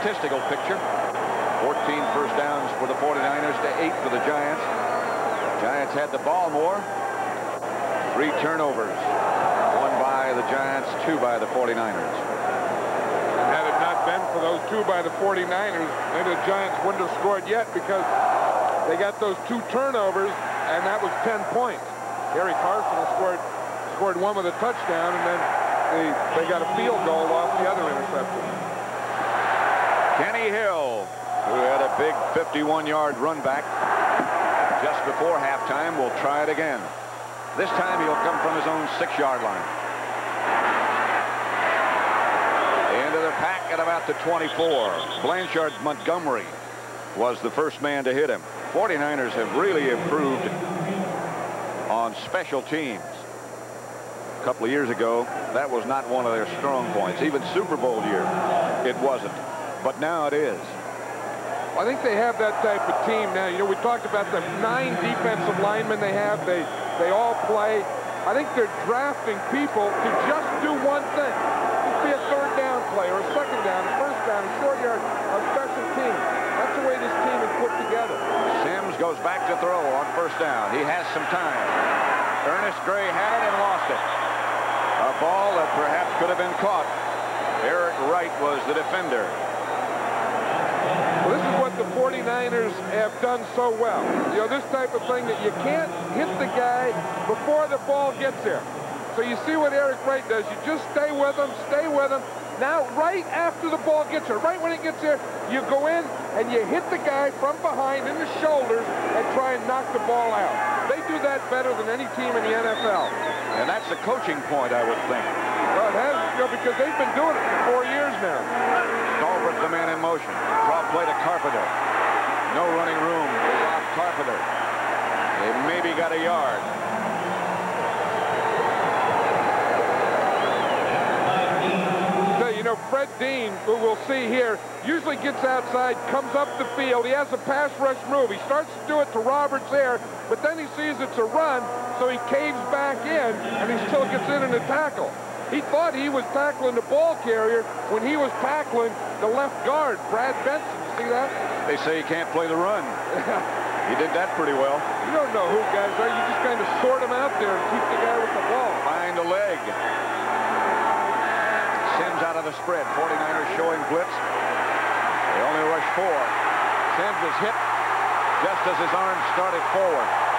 statistical picture. 14 first downs for the 49ers to 8 for the Giants. Giants had the ball more. Three turnovers. One by the Giants, two by the 49ers. And had it not been for those two by the 49ers, maybe the Giants wouldn't have scored yet because they got those two turnovers, and that was 10 points. Harry Carson scored scored one with a touchdown, and then they, they got a field goal off the other interception. Kenny Hill, who had a big 51-yard run back just before halftime, will try it again. This time he'll come from his own six-yard line. Into the pack at about the 24. Blanchard Montgomery was the first man to hit him. 49ers have really improved on special teams. A couple of years ago, that was not one of their strong points. Even Super Bowl year, it wasn't. But now it is. I think they have that type of team now. You know, we talked about the nine defensive linemen they have. They they all play. I think they're drafting people to just do one thing. Just be a third down play or a second down, a first down, a short yard, a special team. That's the way this team is put together. Simms goes back to throw on first down. He has some time. Ernest Gray had it and lost it. A ball that perhaps could have been caught. Eric Wright was the defender. Well, this is what the 49ers have done so well. You know, this type of thing that you can't hit the guy before the ball gets there. So you see what Eric Wright does. You just stay with him, stay with him. Now, right after the ball gets there, right when it gets there, you go in and you hit the guy from behind in the shoulders and try and knock the ball out. They do that better than any team in the NFL. And that's the coaching point, I would think. Well, it has, you know, because they've been doing it for four years now. The man in motion. Draw play to Carpenter. No running room. Off Carpenter. They maybe got a yard. you know, Fred Dean, who we'll see here, usually gets outside, comes up the field. He has a pass rush move. He starts to do it to Roberts there, but then he sees it's a run, so he caves back in, and he still gets in in a tackle. He thought he was tackling the ball carrier when he was tackling the left guard, Brad Benson. See that? They say he can't play the run. he did that pretty well. You don't know who guys are. You just kind of sort them out there and keep the guy with the ball. Find a leg. Simms out of the spread. 49ers showing blitz. They only rush four. Simms is hit just as his arm started forward.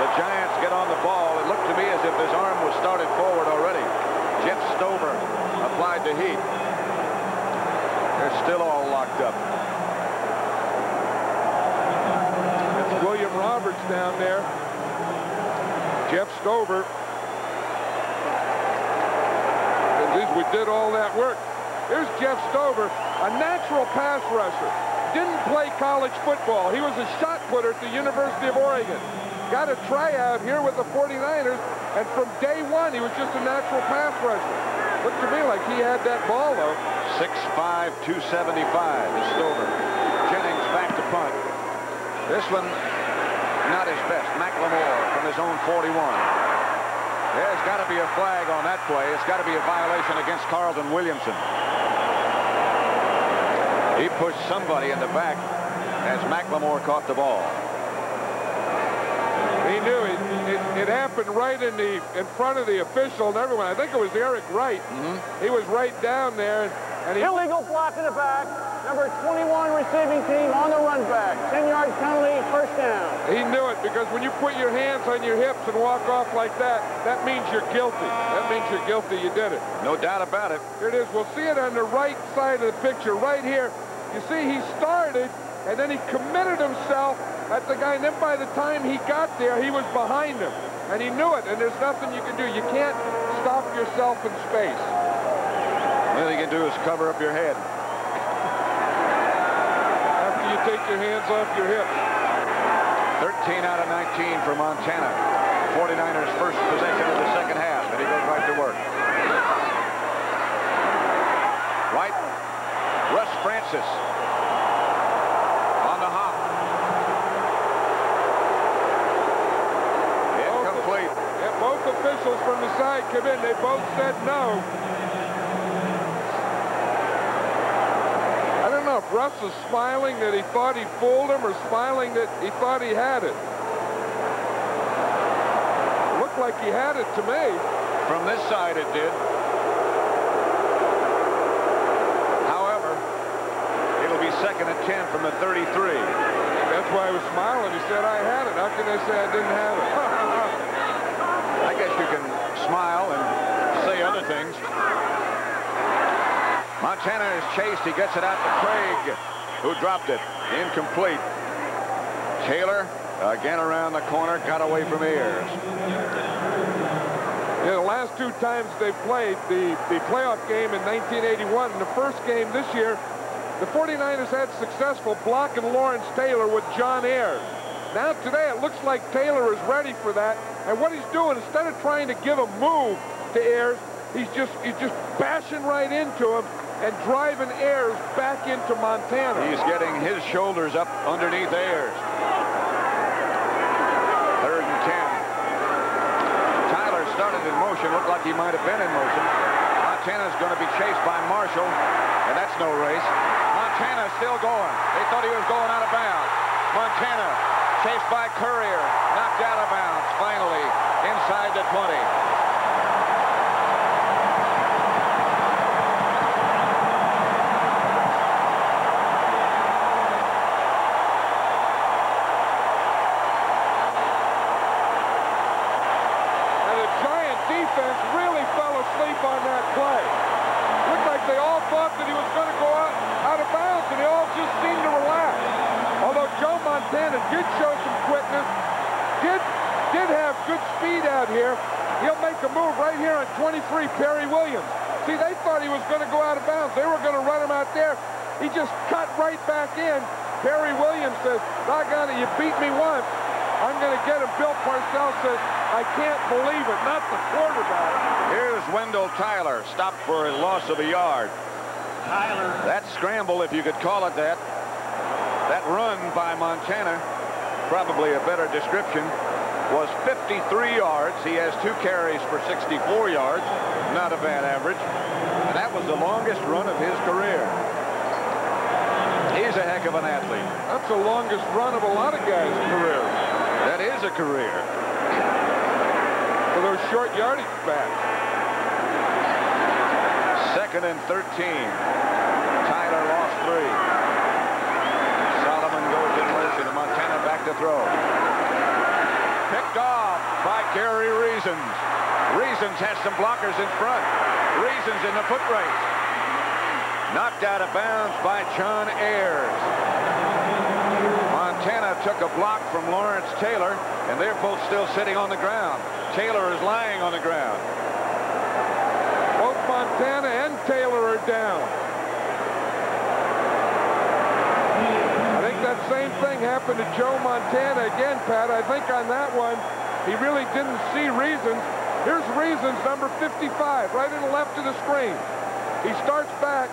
The Giants get on the ball. It looked to me as if his arm was started forward already. Jeff Stover applied the heat. They're still all locked up. It's William Roberts down there. Jeff Stover we did all that work. Here's Jeff Stover, a natural pass rusher. Didn't play college football. He was a shot putter at the University of Oregon. Got a tryout here with the 49ers, and from day one, he was just a natural pass rusher. Looked to me like he had that ball, though. 6'5", 275 is Stover. Jennings back to punt. This one, not his best. McLemore from his own 41. There's got to be a flag on that play. It's got to be a violation against Carlton Williamson. He pushed somebody in the back as McLemore caught the ball. He knew it, it, it, happened right in the in front of the official and everyone. I think it was Eric Wright. Mm -hmm. He was right down there. And, and he... Illegal block in the back. Number 21 receiving team on the run back. 10-yard penalty, first down. He knew it because when you put your hands on your hips and walk off like that, that means you're guilty. That means you're guilty. You did it. No doubt about it. Here it is. We'll see it on the right side of the picture right here. You see he started and then he committed himself at the guy. And then by the time he got there, he was behind him. And he knew it. And there's nothing you can do. You can't stop yourself in space. All you can do is cover up your head After you take your hands off your hips. 13 out of 19 for Montana. 49ers first possession of the second half, and he goes right to work. Right. Russ Francis on the hop. Incomplete. Yeah, both officials from the side come in. They both said no. I don't know if Russ is smiling that he thought he fooled him or smiling that he thought he had it. Looked like he had it to me. From this side it did. However, it'll be second and 10 from the 33. That's why I was smiling. He said I had it. How can they say I didn't have it? I guess you can smile and say other things. Montana is chased. He gets it out to Craig, who dropped it. Incomplete. Taylor again around the corner, got away from Ayers. Yeah, the last two times they played the, the playoff game in 1981 and the first game this year, the 49ers had successful blocking Lawrence Taylor with John Ayers. Now today it looks like Taylor is ready for that. And what he's doing, instead of trying to give a move to Ayers, he's just he's just bashing right into him and driving Ayers back into Montana. He's getting his shoulders up underneath Ayers. Third and 10. Tyler started in motion, looked like he might have been in motion. Montana's going to be chased by Marshall, and that's no race. Montana's still going. They thought he was going out of bounds. Montana chased by Currier, knocked out of bounds, finally inside the 20. Montana did show some quickness, did, did have good speed out here. He'll make a move right here on 23, Perry Williams. See, they thought he was going to go out of bounds. They were going to run him out there. He just cut right back in. Perry Williams says, doggone it, you beat me once. I'm going to get him. Bill Parcells says, I can't believe it. Not the quarterback. Here's Wendell Tyler, stopped for a loss of a yard. Tyler. That scramble, if you could call it that, that run by Montana, probably a better description, was 53 yards. He has two carries for 64 yards. Not a bad average. And that was the longest run of his career. He's a heck of an athlete. That's the longest run of a lot of guys' careers. That is a career. For those short yardage backs. Second and 13. Tyler lost three Solomon goes to Montana back to throw. Picked off by Gary Reasons. Reasons has some blockers in front. Reasons in the foot race. Knocked out of bounds by John Ayers. Montana took a block from Lawrence Taylor, and they're both still sitting on the ground. Taylor is lying on the ground. Both Montana and Taylor are down. That same thing happened to Joe Montana again, Pat. I think on that one, he really didn't see Reasons. Here's Reasons, number 55, right in the left of the screen. He starts back.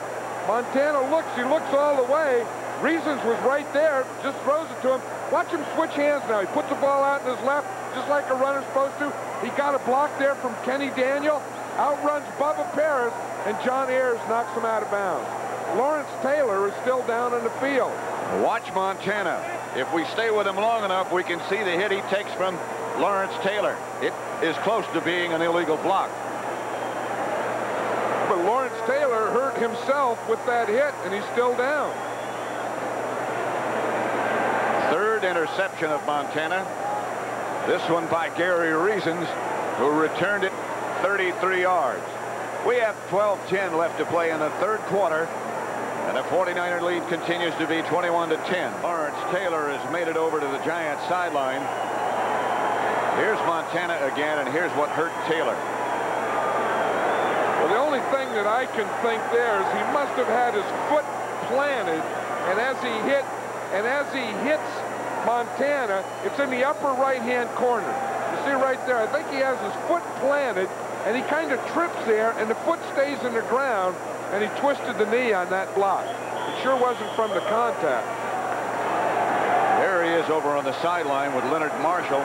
Montana looks. He looks all the way. Reasons was right there, just throws it to him. Watch him switch hands now. He puts the ball out in his left, just like a runner's supposed to. He got a block there from Kenny Daniel. Outruns Bubba Paris, and John Ayers knocks him out of bounds. Lawrence Taylor is still down in the field. Watch Montana. If we stay with him long enough, we can see the hit he takes from Lawrence Taylor. It is close to being an illegal block. But Lawrence Taylor hurt himself with that hit, and he's still down. Third interception of Montana. This one by Gary Reasons, who returned it 33 yards. We have 12-10 left to play in the third quarter. The 49er lead continues to be 21 to 10. Lawrence Taylor has made it over to the Giants sideline. Here's Montana again, and here's what hurt Taylor. Well, the only thing that I can think there is he must have had his foot planted, and as he hit, and as he hits Montana, it's in the upper right-hand corner. You see right there, I think he has his foot planted, and he kind of trips there, and the foot stays in the ground, and he twisted the knee on that block. It sure wasn't from the contact. There he is over on the sideline with Leonard Marshall.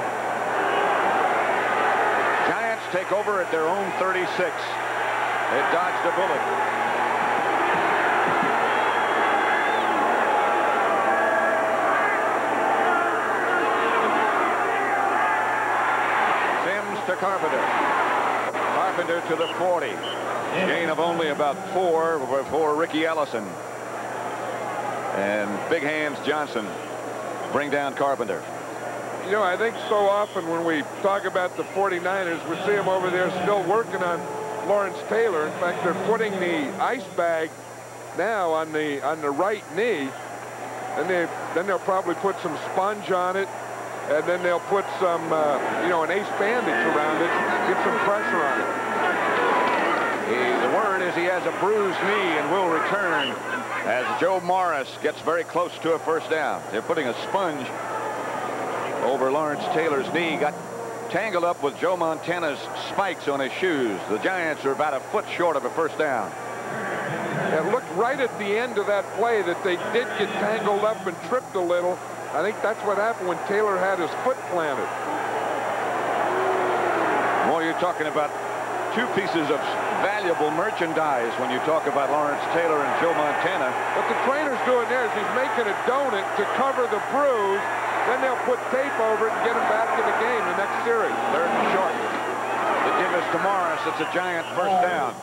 Giants take over at their own 36. They dodged a bullet. Carpenter to the 40. Gain of only about four before Riki Ellison. And Big Hands Johnson bring down Carpenter. You know, I think so often when we talk about the 49ers, we see them over there still working on Lawrence Taylor. In fact, they're putting the ice bag now on the on the right knee. And they then they'll probably put some sponge on it, and then they'll put some uh, you know an ace bandage around it, get some pressure on it. He, the word is he has a bruised knee and will return as Joe Morris gets very close to a first down. They're putting a sponge over Lawrence Taylor's knee. Got tangled up with Joe Montana's spikes on his shoes. The Giants are about a foot short of a first down. It looked right at the end of that play that they did get tangled up and tripped a little. I think that's what happened when Taylor had his foot planted. Well, you're talking about two pieces of valuable merchandise when you talk about Lawrence Taylor and Joe Montana. What the trainer's doing there is he's making a donut to cover the bruise. Then they'll put tape over it and get him back in the game the next series. Third and short. The give us to Morris. It's a giant first down.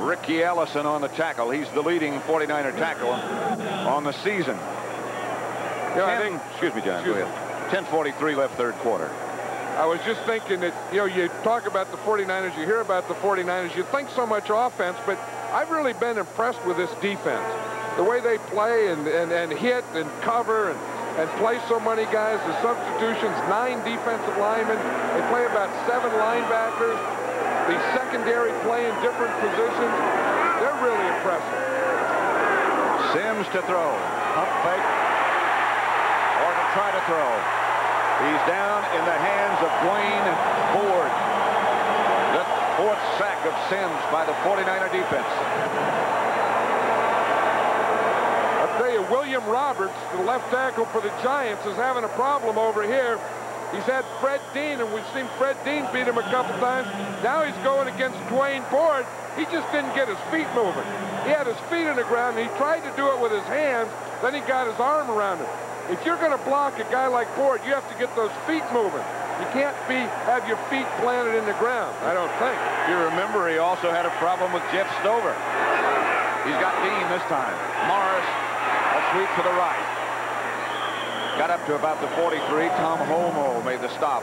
Riki Ellison on the tackle. He's the leading 49er tackle on the season. I Ten- think, excuse me, John. excuse go ahead. 10:43 left, third quarter. I was just thinking that, you know, you talk about the 49ers, you hear about the 49ers, you think so much offense, but I've really been impressed with this defense. The way they play and, and, and hit and cover and, and play so many guys, the substitutions, nine defensive linemen. They play about seven linebackers. The secondary play in different positions. They're really impressive. Simms to throw. Pump fake. Or to try to throw. He's down in the hands of Dwaine Board. The fourth sack of Simms by the 49er defense. I'll tell you, William Roberts, the left tackle for the Giants, is having a problem over here. He's had Fred Dean, and we've seen Fred Dean beat him a couple times. Now he's going against Dwaine Board. He just didn't get his feet moving. He had his feet in the ground, and he tried to do it with his hands. Then he got his arm around it. If you're going to block a guy like Board, you have to get those feet moving. You can't be have your feet planted in the ground, I don't think. You remember he also had a problem with Jeff Stover. He's got Dean this time. Morris, a sweep to the right. Got up to about the 43. Tom Holmoe made the stop.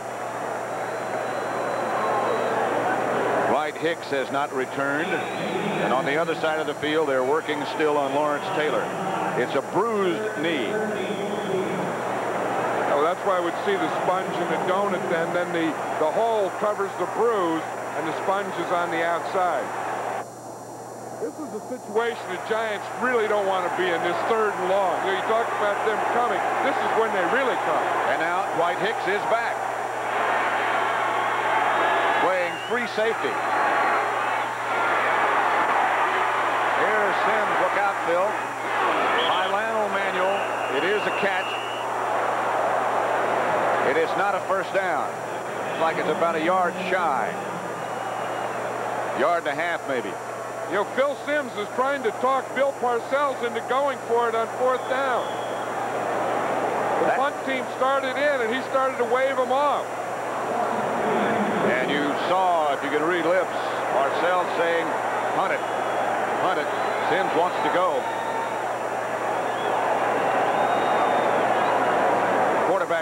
Dwight Hicks has not returned. And on the other side of the field, they're working still on Lawrence Taylor. It's a bruised knee. Why I would see the sponge and the donut then. Then the, the hole covers the bruise, and the sponge is on the outside. This is a situation the Giants really don't want to be in, this third and long. You, know, you talk about them coming. This is when they really come. And now Dwight Hicks is back. Playing free safety. Here's Simms. Look out, Phil. By Lionel Manuel. It is a catch. Not a first down. Looks like it's about a yard shy. Yard and a half, maybe. You know, Phil Simms is trying to talk Bill Parcells into going for it on fourth down. The That- punt team started in, and he started to wave them off. And you saw, if you can read lips, Parcells saying, hunt it, hunt it. Simms wants to go.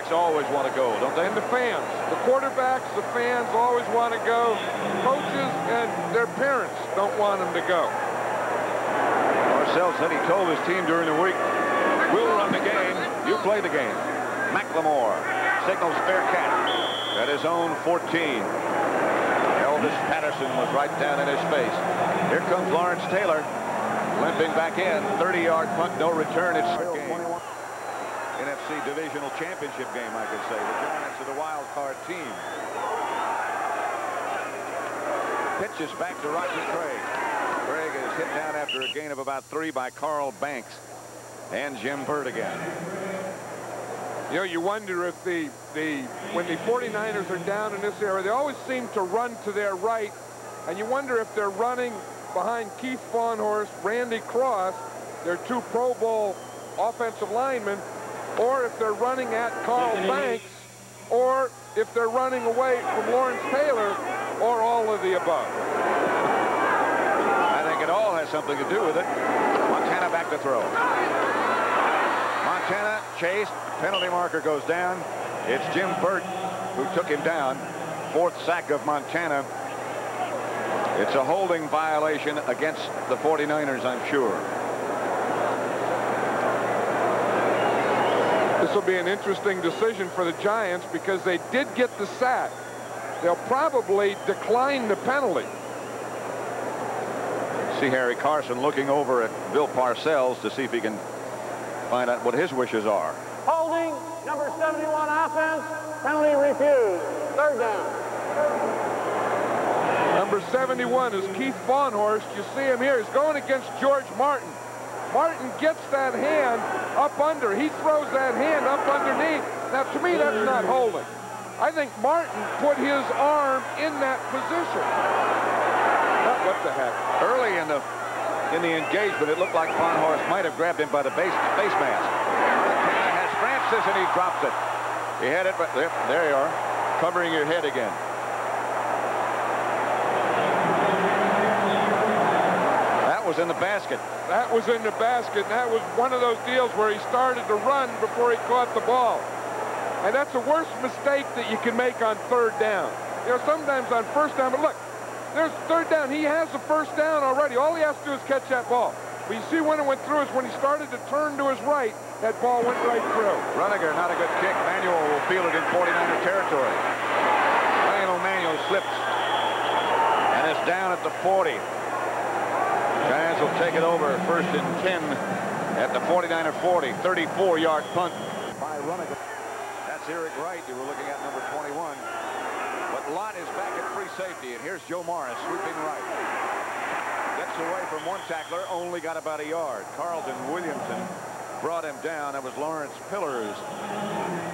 Quarterbacks always want to go, don't they? and the fans. The quarterbacks, the fans always want to go. Coaches and their parents don't want them to go. Parcells said he told his team during the week, we'll run the game, you play the game. McLemore signals fair catch at his own 14. Elvis Patterson was right down in his face. Here comes Lawrence Taylor, limping back in. 30-yard punt, no return. It's game. NFC Divisional Championship game, I could say. The Giants are the wild card team. Pitches back to Roger Craig. Craig is hit down after a gain of about three by Carl Banks and Jim Burt again. You know, you wonder if the, the when the 49ers are down in this area, they always seem to run to their right, and you wonder if they're running behind Keith Fahnhorst, Randy Cross, their two Pro Bowl offensive linemen, or if they're running at Carl Banks, or if they're running away from Lawrence Taylor, or all of the above. I think it all has something to do with it. Montana back to throw. Montana chased. Penalty marker goes down. It's Jim Burt who took him down. Fourth sack of Montana. It's a holding violation against the 49ers, I'm sure. This will be an interesting decision for the Giants because they did get the sack. They'll probably decline the penalty. See Harry Carson looking over at Bill Parcells to see if he can find out what his wishes are. Holding, number 71 offense, penalty refused. Third down. Number 71 is Keith Fahnhorst. You see him here. He's going against George Martin. Martin gets that hand up under. He throws that hand up underneath. Now, to me, that's not mm. holding. I think Martin put his arm in that position. What the heck? Early in the in the engagement, it looked like Fahnhorst might have grabbed him by the base, face mask. Has Francis, and he drops it. He had it, but there, there you are, covering your head again. Was in the basket. That was in the basket, and that was one of those deals where he started to run before he caught the ball. And that's the worst mistake that you can make on third down. You know, sometimes on first down, but look, there's third down. He has the first down already. All he has to do is catch that ball. But you see when it went through is when he started to turn to his right, that ball went right through. Runager, not a good kick. Manuel will field it in 49er territory. Lionel Manuel slips. And it's down at the 40. Giants will take it over first and 10 at the 49er 40. 34-yard punt by Runager. That's Eric Wright. You were looking at number 21. But Lott is back at free safety. And here's Joe Morris sweeping right. Gets away from one tackler. Only got about a yard. Carlton Williamson brought him down. That was Lawrence Pillers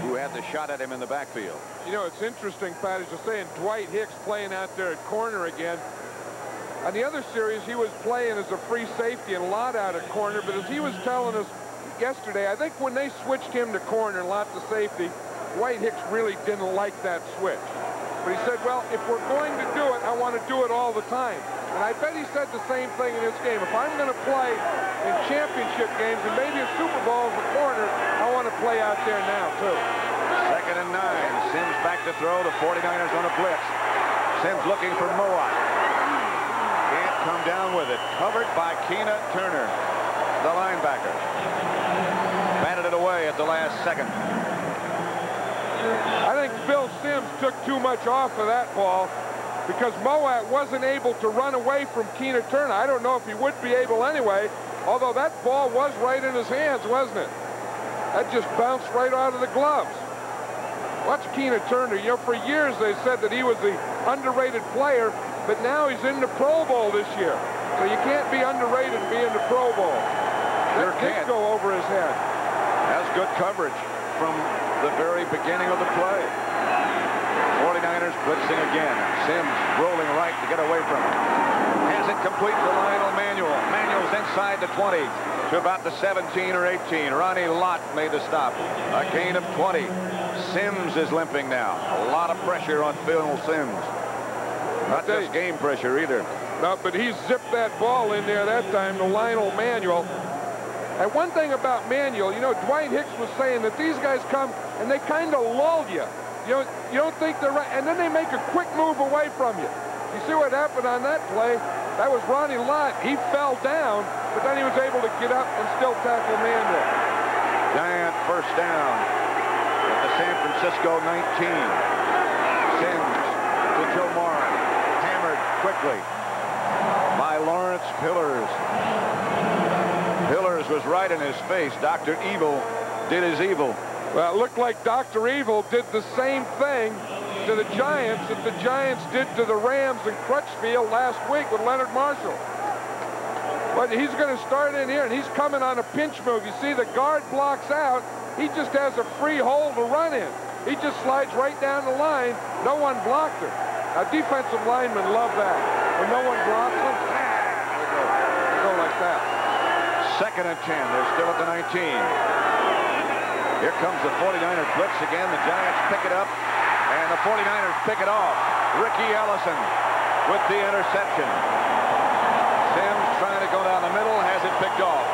who had the shot at him in the backfield. You know, it's interesting, Pat, as you're saying, Dwight Hicks playing out there at corner again. On the other series, he was playing as a free safety and Lott out at corner, but as he was telling us yesterday, I think when they switched him to corner and Lott to safety, Dwight Hicks really didn't like that switch. But he said, well, if we're going to do it, I want to do it all the time. And I bet he said the same thing in this game. If I'm going to play in championship games and maybe a Super Bowl as a corner, I want to play out there now, too. Second and nine. Simms back to throw. The 49ers on a blitz. Simms looking for Mowatt. Come down with it. Covered by Keena Turner, the linebacker. Batted it away at the last second. I think Phil Simms took too much off of that ball because Mowatt wasn't able to run away from Keena Turner. I don't know if he would be able anyway, although that ball was right in his hands, wasn't it? That just bounced right out of the gloves. Watch Keena Turner. You know, for years they said that he was the underrated player, but now he's in the Pro Bowl this year. So you can't be underrated and be in the Pro Bowl. Sure that did go over his head. That's good coverage from the very beginning of the play. 49ers blitzing again. Simms rolling right to get away from him. Has it complete to Lionel Manuel. Manuel's inside the 20 to about the 17 or 18. Ronnie Lott made the stop. A gain of 20. Simms is limping now. A lot of pressure on Phil Simms. Not just game pressure either. No, but he zipped that ball in there that time to Lionel Manuel. And one thing about Manuel, you know, Dwight Hicks was saying that these guys come and they kind of lull you. You don't, you don't think they're right, and then they make a quick move away from you. You see what happened on that play? That was Ronnie Lott. He fell down, but then he was able to get up and still tackle Manuel. Giant first down at the San Francisco 19. Simms to Joe Morris. Quickly by Lawrence Pillers. Pillers was right in his face. Dr. Evil did his evil. Well, it looked like Dr. Evil did the same thing to the Giants that the Giants did to the Rams in Crutchfield last week with Leonard Marshall. But he's going to start in here, and he's coming on a pinch move. You see the guard blocks out. He just has a free hole to run in. He just slides right down the line. No one blocked him. Now, defensive linemen love that. When no one blocks them, they go, they go like that. Second and 10. They're still at the 19. Here comes the 49er blitz again. The Giants pick it up, and the 49ers pick it off. Riki Ellison with the interception. Simms trying to go down the middle, has it picked off.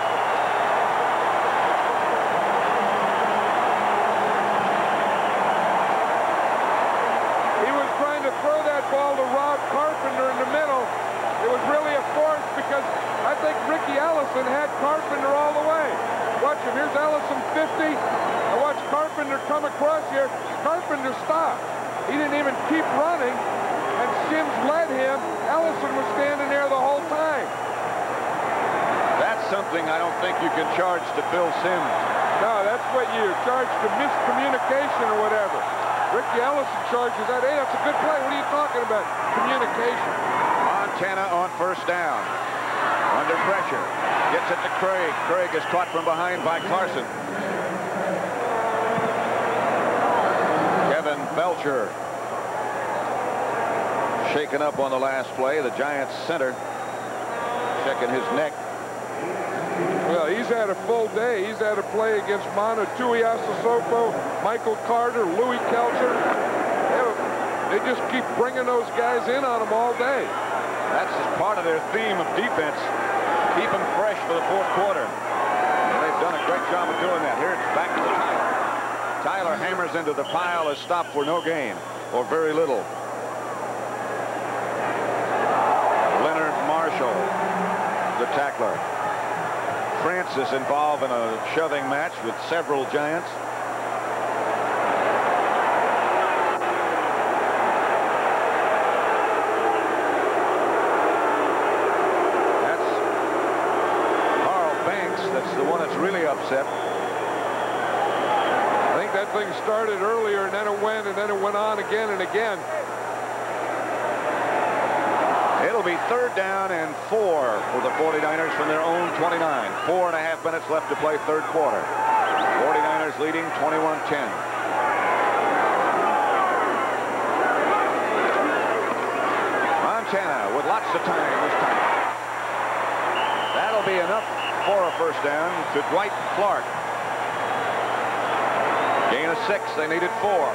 He was trying to throw that ball to Rob Carpenter in the middle. It was really a force because I think Riki Ellison had Carpenter all the way. Watch him. Here's Ellison 50. I watch Carpenter come across here. Carpenter stopped. He didn't even keep running, and Simms led him. Ellison was standing there the whole time. That's something I don't think you can charge to Phil Simms. No, that's what you charge to miscommunication or whatever. Riki Ellison charges that. Hey, that's a good play. What are you talking about? Communication. Montana on first down. Under pressure. Gets it to Craig. Craig is caught from behind by Carson. Kevin Belcher shaken up on the last play. The Giants center checking his neck. Well, he's had a full day. He's had a play against Manu, Tuiasosopo, Michael Carter, Louie Kelcher. They just keep bringing those guys in on him all day. That's just part of their theme of defense. Keep them fresh for the fourth quarter. And they've done a great job of doing that. Here it's back to Tyler. Tyler hammers into the pile, is stopped for no gain, or very little. Leonard Marshall, the tackler. Francis involved in a shoving match with several Giants. That's Carl Banks. That's the one that's really upset. I think that thing started earlier, and then it went, and then it went on again and again. It'll be third down and four for the 49ers from their own 29. Four and a half minutes left to play third quarter. 49ers leading 21-10. Montana with lots of time this time. That'll be enough for a first down to Dwight Clark. Gain of six. They needed four.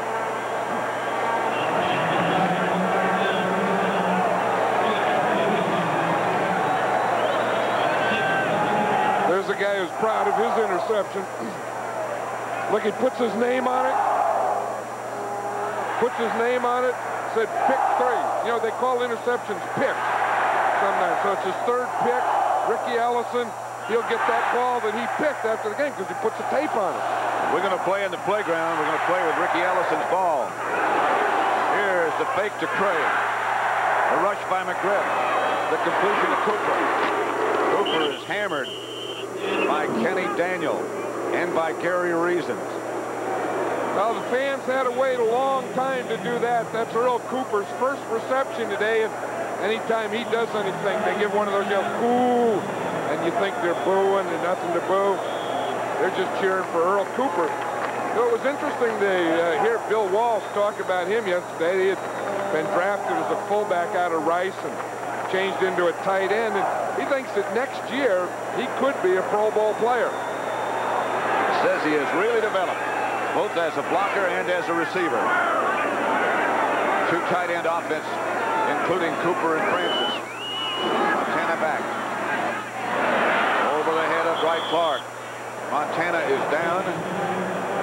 There's a guy who's proud of his interception. Look, he puts his name on it. Puts his name on it. Said pick three. You know, they call interceptions picks sometimes. So it's his third pick. Riki Ellison, he'll get that ball that he picked after the game because he puts a tape on it. We're going to play in the playground. We're going to play with Riki Ellison's ball. Here's the fake to Craig. The rush by McGriff. The completion to Cooper. Cooper is hammered by Kenny Daniel and by Gary Reasons. Well, the fans had to wait a long time to do that. That's Earl Cooper's first reception today, and anytime he does anything, they give one of those yells, ooh, you think they're booing and nothing to boo. They're just cheering for Earl Cooper. Know, it was interesting to uh, hear Bill Walsh talk about him yesterday. He had been drafted as a fullback out of Rice and changed into a tight end, and he thinks that next year he could be a Pro Bowl player. Says he has really developed, both as a blocker and as a receiver. Two tight end offense, including Cooper and Francis. Montana back. Dwight Clark. Montana is down.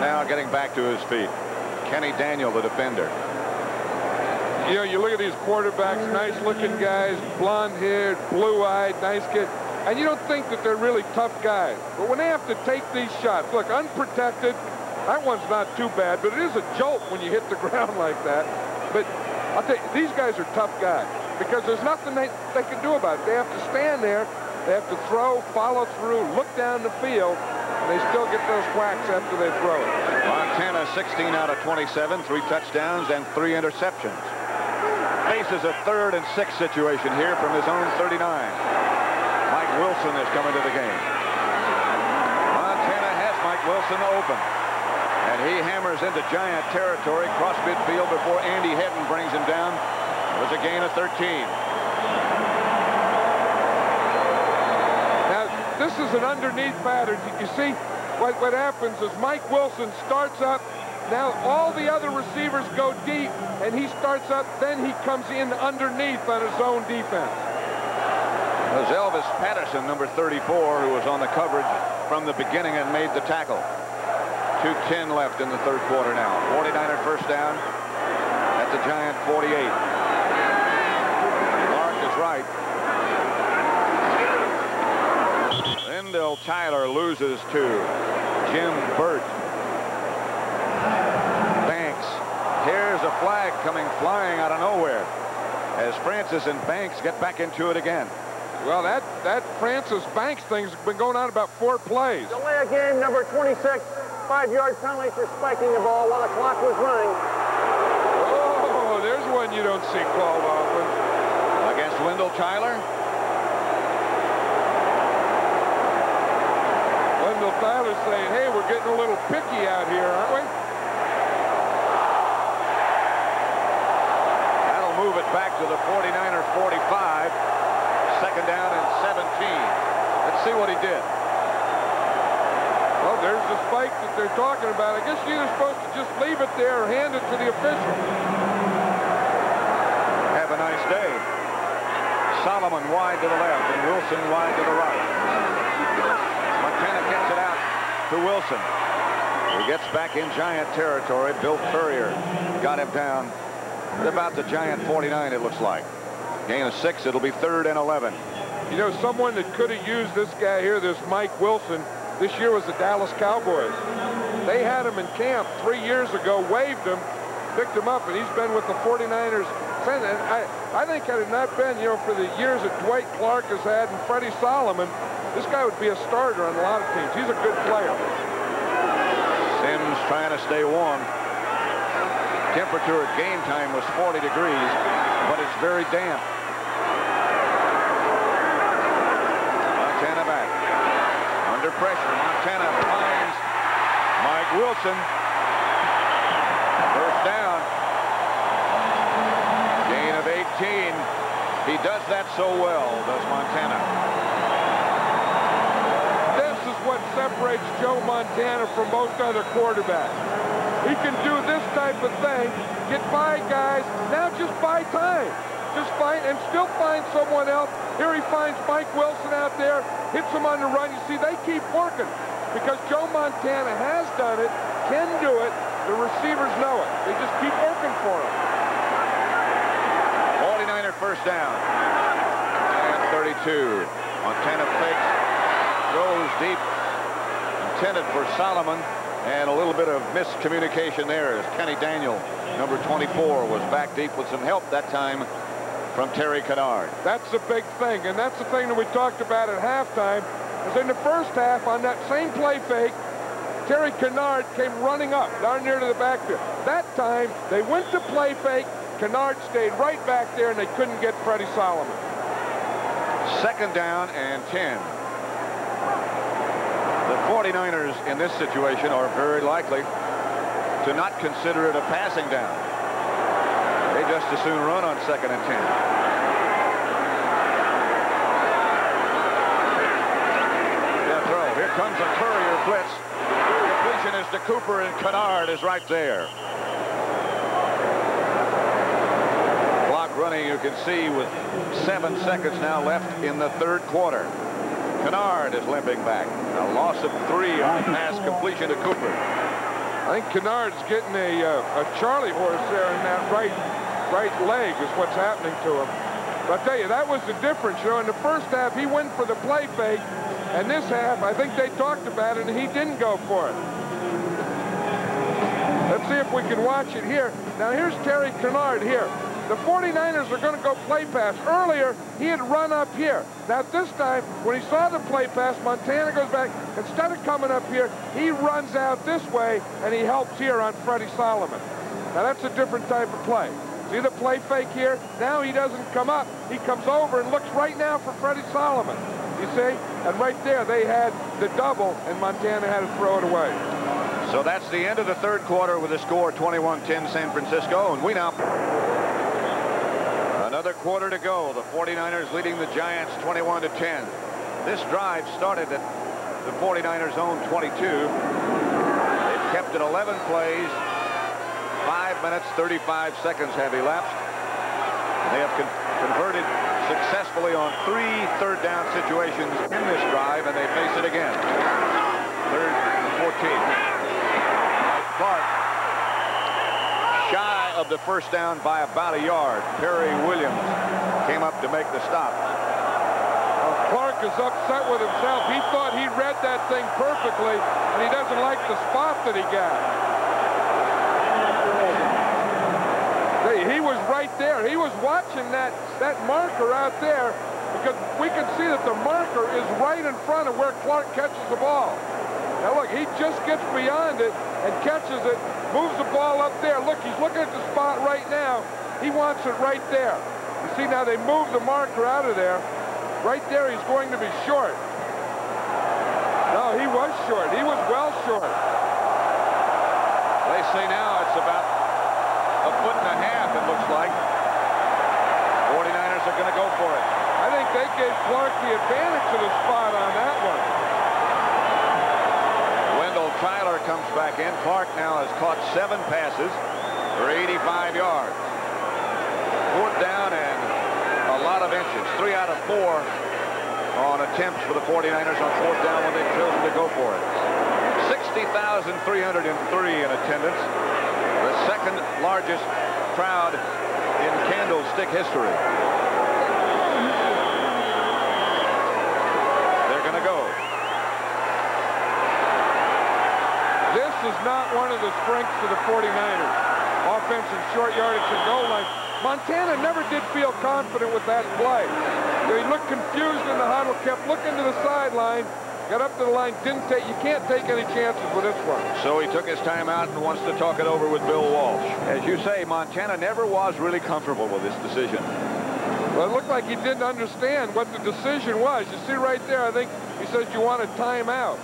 Now getting back to his feet. Kenny Daniel, the defender. You know, you look at these quarterbacks, nice-looking guys, blonde-haired, blue-eyed, nice kid, and you don't think that they're really tough guys. But when they have to take these shots, look, unprotected, that one's not too bad, but it is a jolt when you hit the ground like that. But I'll tell you, these guys are tough guys because there's nothing they, they can do about it. They have to stand there, they have to throw, follow through, look down the field, and they still get those whacks after they throw it. Montana 16 out of 27, three touchdowns and three interceptions. Faces a third and six situation here from his own 39. Mike Wilson is coming to the game. Montana has Mike Wilson open. And he hammers into giant territory, cross midfield before Andy Headen brings him down. It was a gain of 13. Now, this is an underneath pattern. You see, what, what happens is Mike Wilson starts up. Now, all the other receivers go deep, and he starts up. Then he comes in underneath on his own defense. was Elvis Patterson, number 34, who was on the coverage from the beginning and made the tackle. 2.10 left in the third quarter now. 49er first down at the Giant 48. Clark is right. Wendell Tyler loses to Jim Burt. Banks. Here's a flag coming flying out of nowhere as Francis and Banks get back into it again. Well, that, that Francis Banks thing's been going on about four plays. Delay of game number 26, five-yard penalty for spiking the ball while the clock was running. Oh, there's one you don't see called often. Against Wendell Tyler. Wendell Tyler saying, hey, we're getting a little picky out here, aren't we? That'll move it back to the 49er 45. Second down and 17. Let's see what he did. Well, there's the spike that they're talking about. I guess you're supposed to just leave it there or hand it to the official. Have a nice day. Solomon wide to the left and Wilson wide to the right. Montana gets it out to Wilson. He gets back in Giant territory. Bill Currier got him down at about the Giant 49, it looks like. Gain of six. It'll be third and 11. You know, someone that could have used this guy here, this Mike Wilson, this year was the Dallas Cowboys. They had him in camp three years ago, waived him, picked him up, and he's been with the 49ers I, I think had it not been, you know, for the years that Dwight Clark has had and Freddie Solomon, this guy would be a starter on a lot of teams. He's a good player. Simms trying to stay warm. Temperature at game time was 40 degrees, but it's very damp. Montana back. Under pressure. Montana finds Mike Wilson. First down. 18. He does that so well, does Montana. This is what separates Joe Montana from most other quarterbacks. He can do this type of thing, get by guys, now just buy time. Just find and still find someone else. Here he finds Mike Wilson out there, hits him on the run. You see, they keep working because Joe Montana has done it, can do it. The receivers know it. They just keep working for him. 49er first down. And 32. Montana fakes, goes deep, intended for Solomon. And a little bit of miscommunication there as Kenny Daniel, number 24, was back deep with some help that time from Terry Kinard. That's the big thing, and that's the thing that we talked about at halftime. Is in the first half, on that same play fake, Terry Kinard came running up down near to the backfield. That time, they went to play fake. Kinard stayed right back there, and they couldn't get Freddie Solomon. Second down and 10. The 49ers in this situation are very likely to not consider it a passing down. They just as soon run on second and 10. Death throw. Here comes a Currier blitz. The Completion is to Cooper and Kinard is right there. Clock running, you can see, with seven seconds now left in the third quarter. Kinard is limping back. A loss of three on the pass completion to Cooper. I think Kinard's getting a, uh, a Charlie horse there in that right right leg is what's happening to him. But I tell you, that was the difference. You know, in the first half, he went for the play fake. And this half, I think they talked about it, and he didn't go for it. Let's see if we can watch it here. Now, here's Terry Kinard here. The 49ers are going to go play pass. Earlier, he had run up here. Now, this time, when he saw the play pass, Montana goes back. Instead of coming up here, he runs out this way, and he helps here on Freddie Solomon. Now, that's a different type of play. See the play fake here? Now he doesn't come up. He comes over and looks right now for Freddie Solomon. You see? And right there, they had the double, and Montana had to throw it away. So that's the end of the third quarter with a score 21-10 San Francisco. And we now... Quarter to go. The 49ers leading the Giants 21 to 10. This drive started at the 49ers own 22. They've kept it 11 plays. Five minutes, 35 seconds have elapsed. They have con converted successfully on three third down situations in this drive, and they face it again. Third and 14. Clark of the first down by about a yard. Perry Williams came up to make the stop. Clark is upset with himself. He thought he read that thing perfectly, and he doesn't like the spot that he got. He was right there. He was watching that, that marker out there because we can see that the marker is right in front of where Clark catches the ball. Now look, he just gets beyond it and catches it, moves the ball up there. Look, he's looking at the spot right now. He wants it right there. You see now they move the marker out of there. Right there he's going to be short. No, he was short. He was well short. They say now it's about a foot and a half, it looks like. 49ers are going to go for it. I think they gave Clark the advantage of the spot on that one. Tyler comes back in. Clark now has caught seven passes for 85 yards. Fourth down and a lot of inches. Three out of four on attempts for the 49ers on fourth down when they've chosen to go for it. 60,303 in attendance the second largest crowd in Candlestick history. They're going to go. This is not one of the strengths of the 49ers. Offense and short yardage and goal line. Montana never did feel confident with that play. He looked confused in the huddle, kept looking to the sideline, Got up to the line, didn't take, you can't take any chances with this one. So he took his time out and wants to talk it over with Bill Walsh. As you say, Montana never was really comfortable with this decision. Well, it looked like he didn't understand what the decision was. You see right there, I think he says you want a timeout.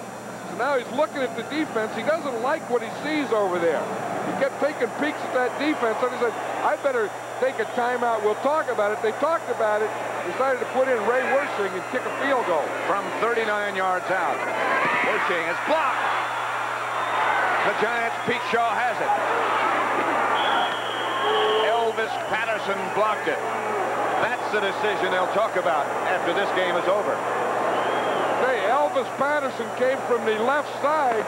Now he's looking at the defense. He doesn't like what he sees over there. He kept taking peeks at that defense, and he said, I better take a timeout. We'll talk about it. They talked about it, decided to put in Ray Wersching and kick a field goal. From 39 yards out. Wersching is blocked. The Giants, Pete Shaw has it. Elvis Patterson blocked it. That's the decision they'll talk about after this game is over. Elvis Patterson came from the left side,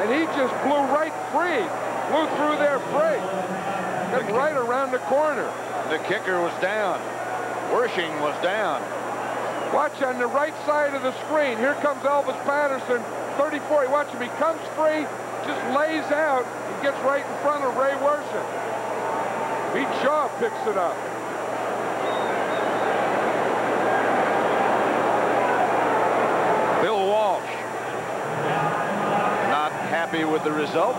and he just blew right free. Blew through there free. Got right around the corner. The kicker was down. Wersching was down. Watch on the right side of the screen. Here comes Elvis Patterson, 34. You watch him. He comes free, just lays out, and gets right in front of Ray Wersching. Pete Shaw picks it up. Bill Walsh not happy with the result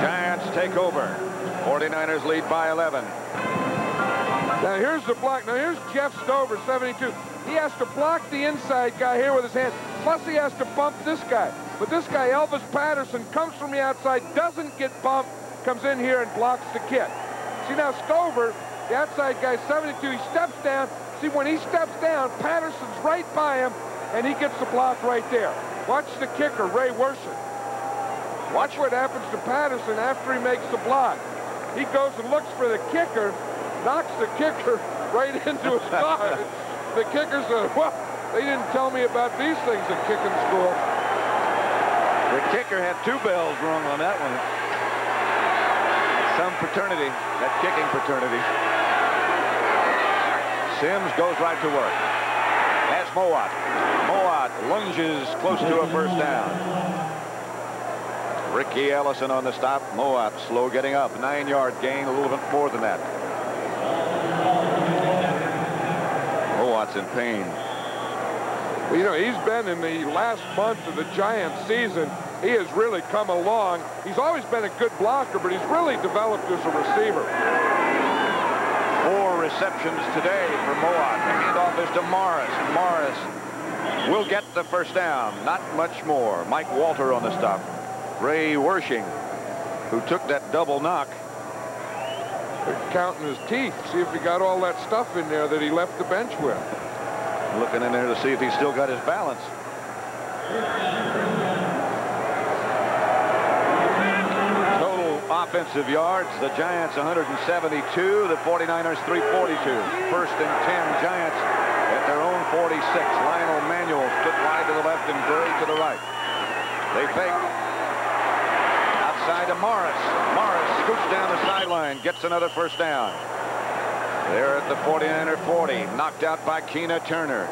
Giants take over. 49ers lead by 11. Now here's the block. Now here's Jeff Stover, 72. He has to block the inside guy here with his hand. Plus he has to bump this guy. But this guy, Elvis Patterson, comes from the outside, doesn't get bumped, comes in here and blocks the kick. See now Stover, the outside guy, 72, he steps down. See when he steps down, Patterson's right by him, and he gets the block right there. Watch the kicker, Ray Wersching. Watch what happens to Patterson after he makes the block. He goes and looks for the kicker, knocks the kicker right into his car. the kicker said, well, they didn't tell me about these things at kicking school. The kicker had two bells rung on that one. Some fraternity, that kicking fraternity. Simms goes right to work. That's Mowatt. Mowatt lunges close to a first down. Riki Ellison on the stop. Mowatt slow getting up. Nine-yard gain, a little bit more than that. Mowatt's in pain. You know, he's been in the last month of the Giants season. He has really come along. He's always been a good blocker, but he's really developed as a receiver. Receptions today for Mowatt. The handoff is to Morris. Morris will get the first down. Not much more. Mike Walter on the stop. Ray Wersching, who took that double knock. They're counting his teeth, see if he got all that stuff in there that he left the bench with. Looking in there to see if he still got his balance. Offensive yards. The Giants 172, the 49ers 342. First and 10 Giants at their own 46. Lionel Manuel split wide to the left and Gray to the right. They fake. Outside to Morris. Morris scoots down the sideline, gets another first down. They're at the 49er 40, knocked out by Keena Turner.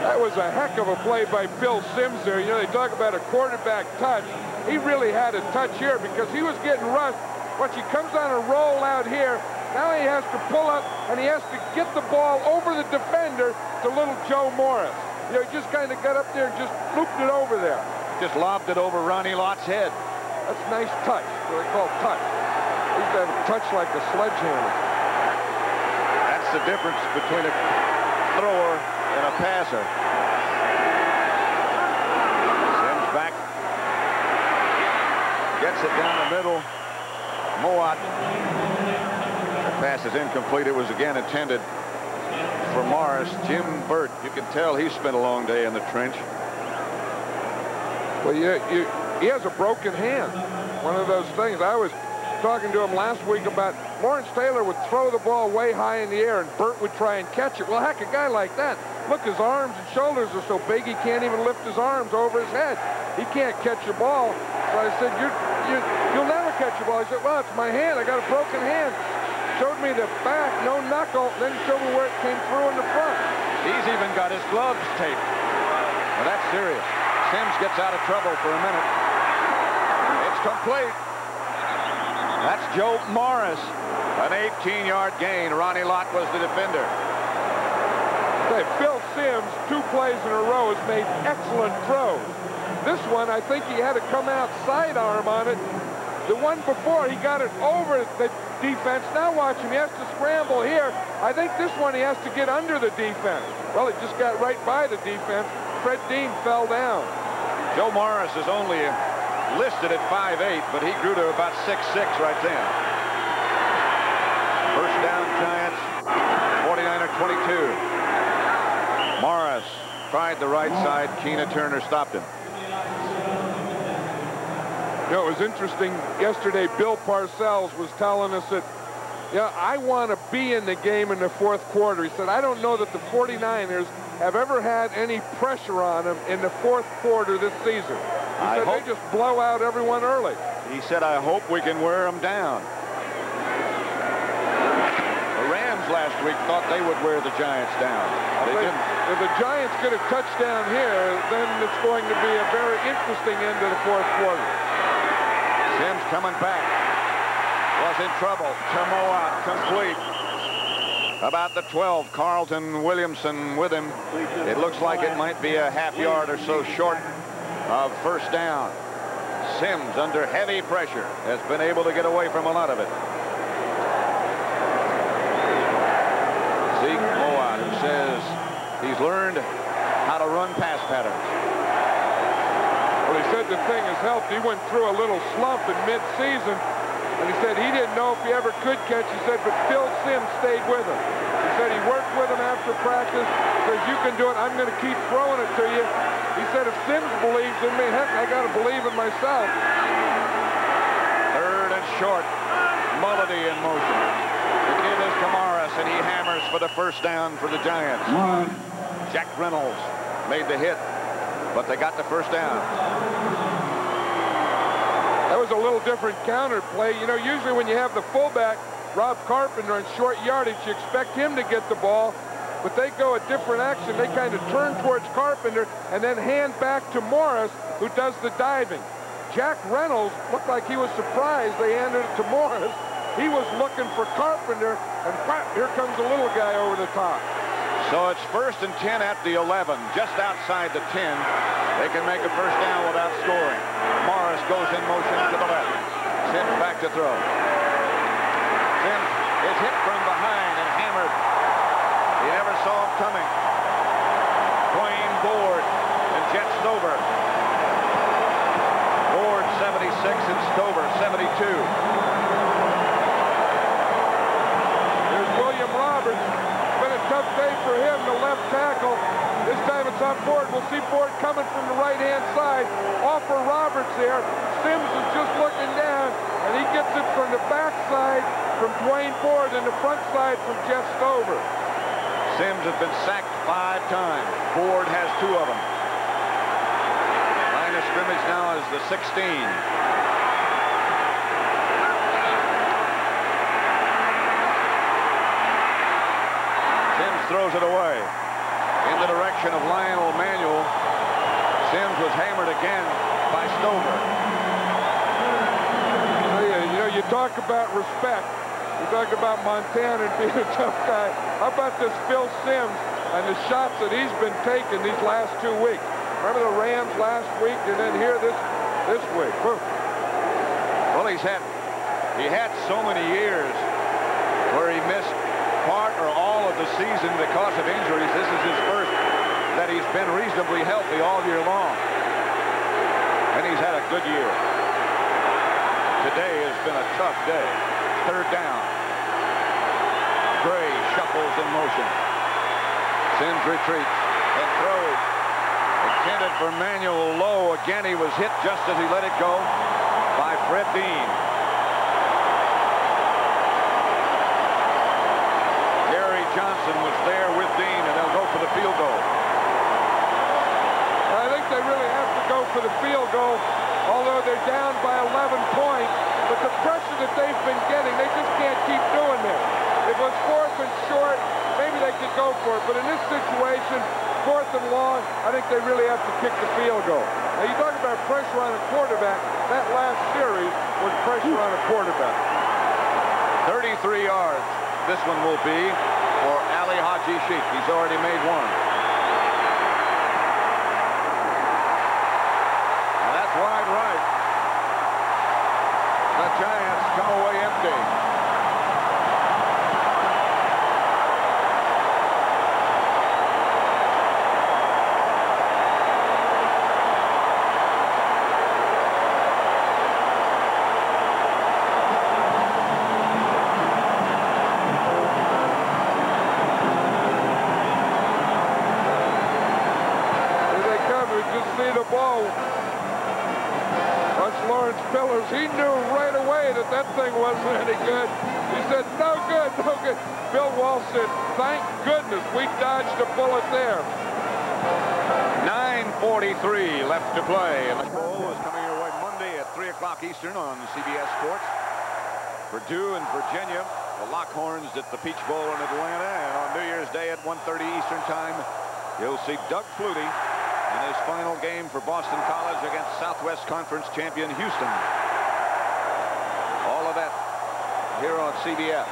That was a heck of a play by Bill Simms there. You know, they talk about a quarterback touch. He really had a touch here because he was getting rushed. Once he comes on a roll out here, now he has to pull up and he has to get the ball over the defender to little Joe Morris. You know, he just kind of got up there and just looped it over there. Just lobbed it over Ronnie Lott's head. That's a nice touch. What they call touch. He's got a touch like a sledgehammer. That's the difference between a thrower and a passer. Simms back. Gets it down the middle. Mowatt. The pass is incomplete. It was again intended for Morris. Jim Burt, you can tell he spent a long day in the trench. Well, you, you, he has a broken hand. One of those things. I was talking to him last week about Lawrence Taylor would throw the ball way high in the air and Burt would try and catch it. Well, heck, a guy like that, look, his arms and shoulders are so big he can't even lift his arms over his head. He can't catch a ball. So I said, you, you, you'll never catch a ball. He said, well, it's my hand. I got a broken hand. Showed me the back, no knuckle, then showed me where it came through in the front. He's even got his gloves taped. Well, that's serious. Simms gets out of trouble for a minute. It's complete. That's Joe Morris. An 18-yard gain. Ronnie Lott was the defender. Okay, Phil Simms, two plays in a row, has made excellent throws. This one, I think he had to come out sidearm on it. The one before, he got it over the defense. Now watch him. He has to scramble here. I think this one he has to get under the defense. Well, it just got right by the defense. Fred Dean fell down. Joe Morris is only listed at 5'8", but he grew to about 6'6", right then. First down, Giants, 49er 22. Morris tried the right side. Keena Turner stopped him. You know, it was interesting. Yesterday, Bill Parcells was telling us that, yeah, I want to be in the game in the fourth quarter. He said, I don't know that the 49ers have ever had any pressure on them in the fourth quarter this season. He I said hope- they just blow out everyone early. He said, I hope we can wear them down. The Rams last week thought they would wear the Giants down. They If- didn't. If the Giants get a touchdown here, then it's going to be a very interesting end to the fourth quarter. Simms coming back. Was in trouble. Tamoa complete. About the 12, Carlton Williamson with him. It looks like it might be a half yard or so short of first down. Simms under heavy pressure has been able to get away from a lot of it. Zeke Mowatt, who says he's learned how to run pass patterns. Well, he said the thing has helped. He went through a little slump in mid-season, and he said he didn't know if he ever could catch. He said, but Phil Simms stayed with him. He said he worked with him after practice. He says, you can do it. I'm going to keep throwing it to you. He said, if Simms believes in me, heck, I got to believe in myself. Third and short. Mullady in motion. The give is to and he hammers for the first down for the Giants. Jack Reynolds made the hit, but they got the first down. That was a little different counter play. You know, usually when you have the fullback, Rob Carpenter, on short yardage, you expect him to get the ball, but they go a different action. They kind of turn towards Carpenter and then hand back to Morris, who does the diving. Jack Reynolds looked like he was surprised they handed it to Morris. He was looking for Carpenter, and here comes the little guy over the top. So it's first and 10 at the 11, just outside the 10. They can make a first down without scoring. Morris goes in motion to the left. Simms back to throw. Simms is hit from behind and hammered. He never saw him coming. Dwaine Board and Jeff Stover. Board 76 and Stover 72. There's William Roberts. It's been a tough day for him, the left tackle. This time it's on Board. We'll see Board coming from the right-hand side. Off for Roberts there. Simms is just looking down, and he gets it from the backside from Dwaine Board and the front side from Jeff Stover. Simms has been sacked five times. Board has two of them. Line of scrimmage now is the 16. Throws it away in the direction of Lionel Manuel. Simms was hammered again by Stover. You know, you talk about respect. You talk about Montana being a tough guy. How about this Phil Simms and the shots that he's been taking these last two weeks? Remember the Rams last week and then here this this week. Well, he's had he had so many years where he missed part or all of the season because of injuries. This is his first that he's been reasonably healthy all year long. And he's had a good year. Today has been a tough day. Third down. Gray shuffles in motion. Simms retreats and throws. Intended for Manuel Low. Again, he was hit just as he let it go by Fred Dean. Johnson was there with Dean, and they'll go for the field goal. I think they really have to go for the field goal, although they're down by 11 points. But the pressure that they've been getting, they just can't keep doing this. If it was fourth and short, maybe they could go for it. But in this situation, fourth and long, I think they really have to kick the field goal. Now, you talk about pressure on a quarterback. That last series was pressure on a quarterback. 33 yards this one will be for Ali Haji Sheikh. He's already made one. To play. And the bowl is coming your way Monday at 3 o'clock Eastern on CBS Sports. Purdue and Virginia, the Lockhorns at the Peach Bowl in Atlanta. And on New Year's Day at 1.30 Eastern Time, you'll see Doug Flutie in his final game for Boston College against Southwest Conference champion Houston All of that here on CBS.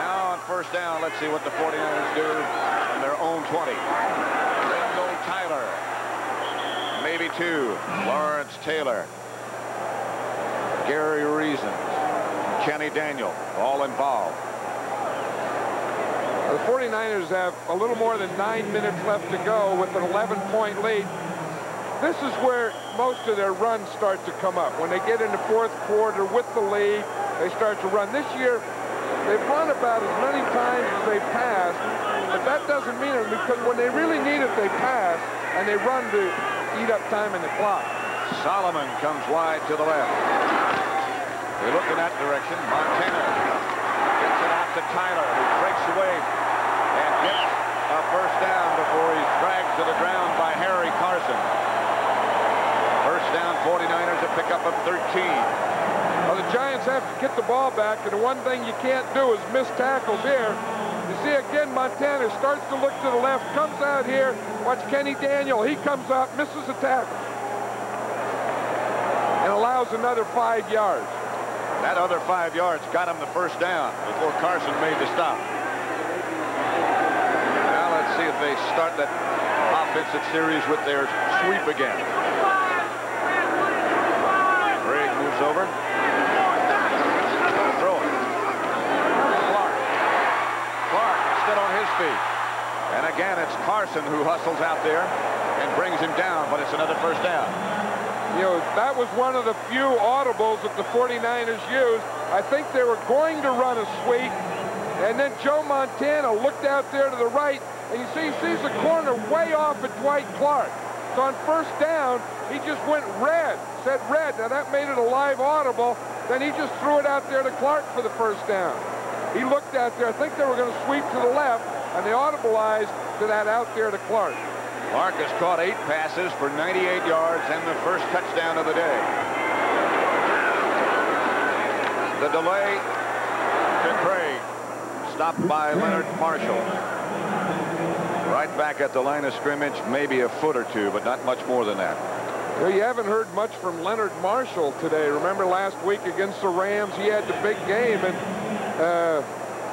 Now on first down, let's see what the 49ers do on their own 20. Two. Lawrence Taylor. Gary Reason. Kenny Daniel, all involved. The 49ers have a little more than nine minutes left to go with an 11-point lead this is where most of their runs start to come up. When they get in the fourth quarter with the lead, they start to run. This year, they've run about as many times as they passed, but that doesn't mean it because when they really need it, they pass, and they run to eat up time in the clock. Solomon comes wide to the left. They look in that direction. Montana gets it out to Tyler, who breaks away and gets a first down before he's dragged to the ground by Harry Carson. First down, 49ers a pickup of 13. Giants have to get the ball back, and the one thing you can't do is miss tackles here. You see again, Montana starts to look to the left, comes out here. Watch Kenny Daniel. He comes up, misses a tackle, and allows another five yards. That other five yards got him the first down before Carson made the stop. Now let's see if they start that offensive series with their sweep again. over. Throw it. Clark. Clark still on his feet. And again, it's Carson who hustles out there and brings him down, but it's another first down. You know, that was one of the few audibles that the 49ers used. I think they were going to run a sweep, and then Joe Montana looked out there to the right, and you see he sees the corner way off at Dwight Clark. So on first down, he just went red, said red. Now that made it a live audible. Then he just threw it out there to Clark for the first down. He looked out there. I think they were going to sweep to the left, and they audibleized to that out there to Clark. Clark has caught eight passes for 98 yards and the first touchdown of the day. The delay to Craig. Stopped by Leonard Marshall. Right back at the line of scrimmage, maybe a foot or two, but not much more than that. Well, you haven't heard much from Leonard Marshall today. Remember last week against the Rams, he had the big game, and uh,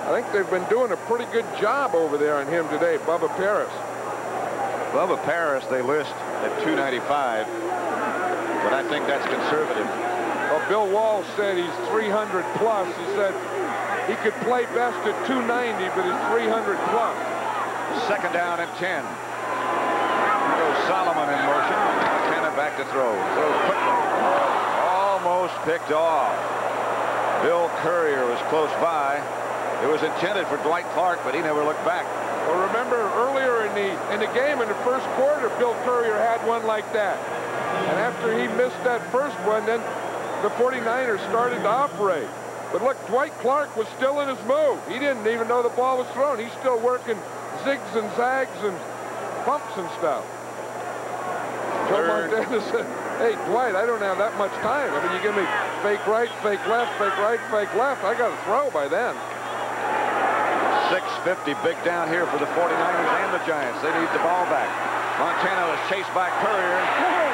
I think they've been doing a pretty good job over there on him today, Bubba Paris. Bubba Paris, they list at 295, but I think that's conservative. Well, Bill Walsh said he's 300 plus. He said he could play best at 290, but he's 300 plus. Second down and 10. Here goes Solomon in motion. Montana back to throw. Throws quickly. Almost picked off. Bill Currier was close by. It was intended for Dwight Clark, but he never looked back. Well, remember earlier in the in the game in the first quarter, Bill Currier had one like that. And after he missed that first one, then the 49ers started to operate. But look, Dwight Clark was still in his move. He didn't even know the ball was thrown. He's still working zigs and zags and bumps and stuff. Joe. Montana said, hey, Dwight, I don't have that much time. I mean, you give me fake right, fake left, fake right, fake left. I got to throw by then. 650 big down here for the 49ers and the Giants. They need the ball back. Montana was chased by Currier.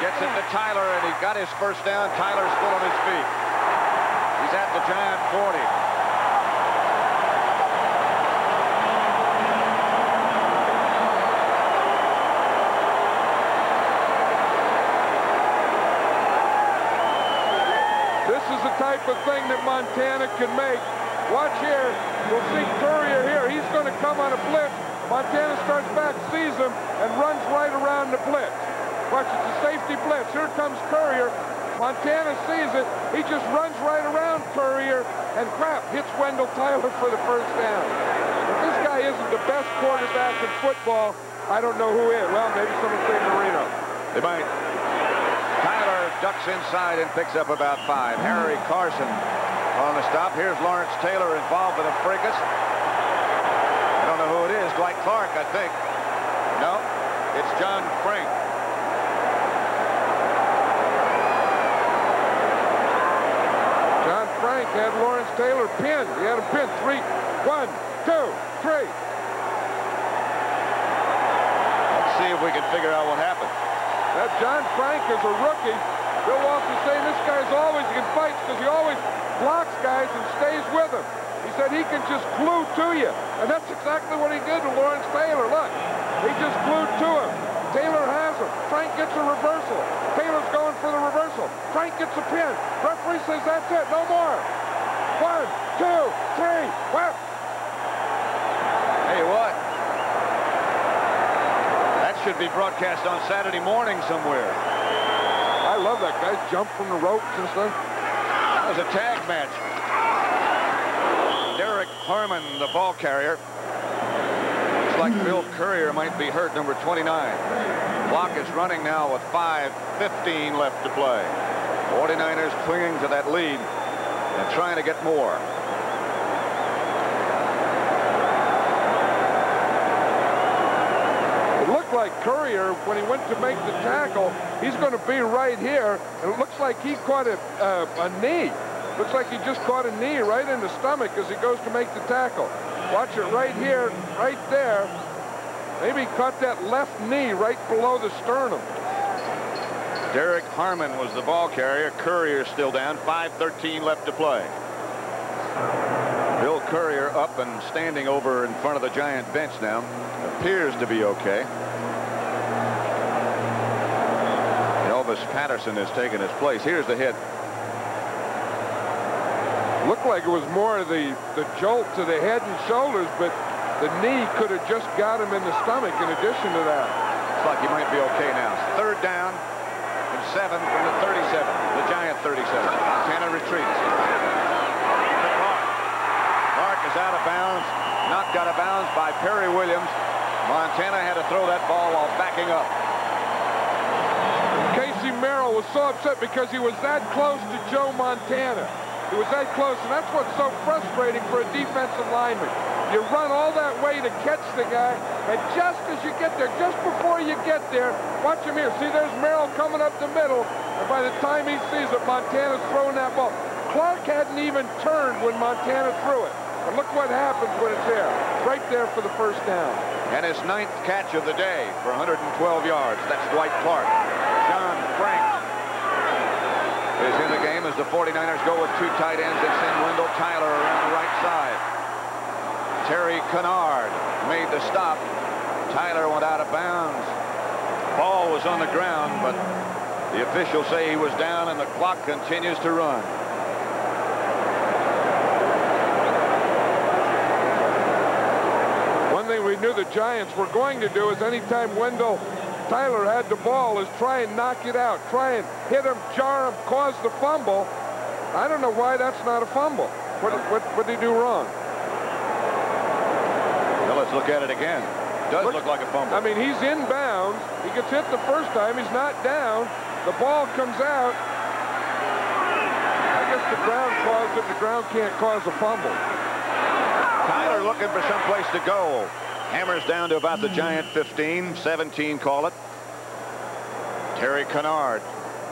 Gets it to Tyler, and he got his first down. Tyler's still on his feet. He's at the Giant 40. This is the type of thing that Montana can make. Watch here. We'll see Currier here. Going to come on a blitz. Montana starts back, sees him, and runs right around the blitz. Watch, it's a safety blitz. Here comes Currier. Montana sees it. He just runs right around Currier, and crap, hits Wendell Tyler for the first down. If this guy isn't the best quarterback in football, I don't know who is. Well, maybe someone say Marino. They might. Tyler ducks inside and picks up about five. Harry Carson on the stop. Here's Lawrence Taylor involved in a fracas. I don't know who it is. Dwight Clark, I think. No, it's John Frank. John Frank had Lawrence Taylor pinned. He had him pinned. Three, one, two, three. Let's see if we can figure out what happened. That John Frank is a rookie. Bill Walsh is saying this guy's always he can fight because he always blocks guys and stays with them. He said he can just glue to you. And that's exactly what he did to Lawrence Taylor. Look, he just glued to him. Taylor has him. Frank gets a reversal. Taylor's going for the reversal. Frank gets a pin. Referee says that's it. No more. One, two, three. Well, Hey, what? That should be broadcast on Saturday morning somewhere. I love that guy. Jump from the ropes and stuff. That was a tag match. Harmon, the ball carrier. Looks like Bill Currier might be hurt, number 29. Clock is running now with 5.15 left to play. 49ers clinging to that lead and trying to get more. It looked like Currier, when he went to make the tackle, he's going to be right here. And it looks like he caught a, uh, a knee. Looks like he just caught a knee right in the stomach as he goes to make the tackle. Watch it right here, right there. Maybe caught that left knee right below the sternum. Derek Harmon was the ball carrier. Currier still down. 5.13 left to play. Bill Currier up and standing over in front of the Giant bench now. Appears to be okay. Elvis Patterson has taken his place. Here's the hit. Looked like it was more of the, the jolt to the head and shoulders, but the knee could have just got him in the stomach in addition to that. Looks like he might be okay now. Third down and seven from the 37. The Giant 37. Montana retreats. Clark. Clark is out of bounds. Knocked out of bounds by Perry Williams. Montana had to throw that ball while backing up. Casey Merrill was so upset because he was that close to Joe Montana. He was that close, and that's what's so frustrating for a defensive lineman. You run all that way to catch the guy, and just as you get there, just before you get there, watch him here. See, there's Merrill coming up the middle, and by the time he sees it, Montana's throwing that ball. Clark hadn't even turned when Montana threw it. And look what happens when it's there. Right there for the first down. And his ninth catch of the day for 112 yards. That's Dwight Clark. John is in the game as the 49ers go with two tight ends and send Wendell Tyler around the right side. Terry Kinard made the stop. Tyler went out of bounds. Ball was on the ground, but the officials say he was down and the clock continues to run. One thing we knew the Giants were going to do is anytime Wendell Tyler had the ball is try and knock it out, try and hit him, jar him, cause the fumble. I don't know why that's not a fumble. What, what, what did he do wrong? Well, let's look at it again. Does look, look like a fumble. I mean, he's inbounds. He gets hit the first time. He's not down. The ball comes out. I guess the ground caused it. The ground can't cause a fumble. Tyler looking for some place to go. Hammers down to about the Giant 15, 17 call it. Terry Kinard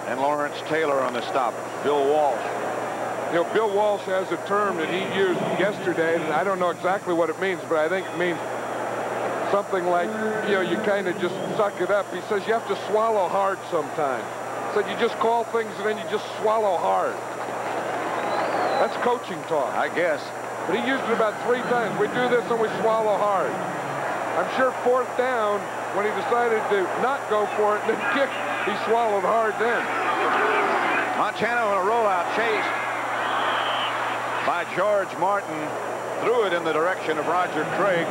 and Lawrence Taylor on the stop. Bill Walsh. You know, Bill Walsh has a term that he used yesterday, and I don't know exactly what it means, but I think it means something like, you know, you kind of just suck it up. He says you have to swallow hard sometimes. Said you just call things and then you just swallow hard. That's coaching talk. I guess. But he used it about three times. We do this and we swallow hard. I'm sure fourth down, when he decided to not go for it and then kick, he swallowed hard then. Montana on a rollout chased by George Martin. Threw it in the direction of Roger Craig.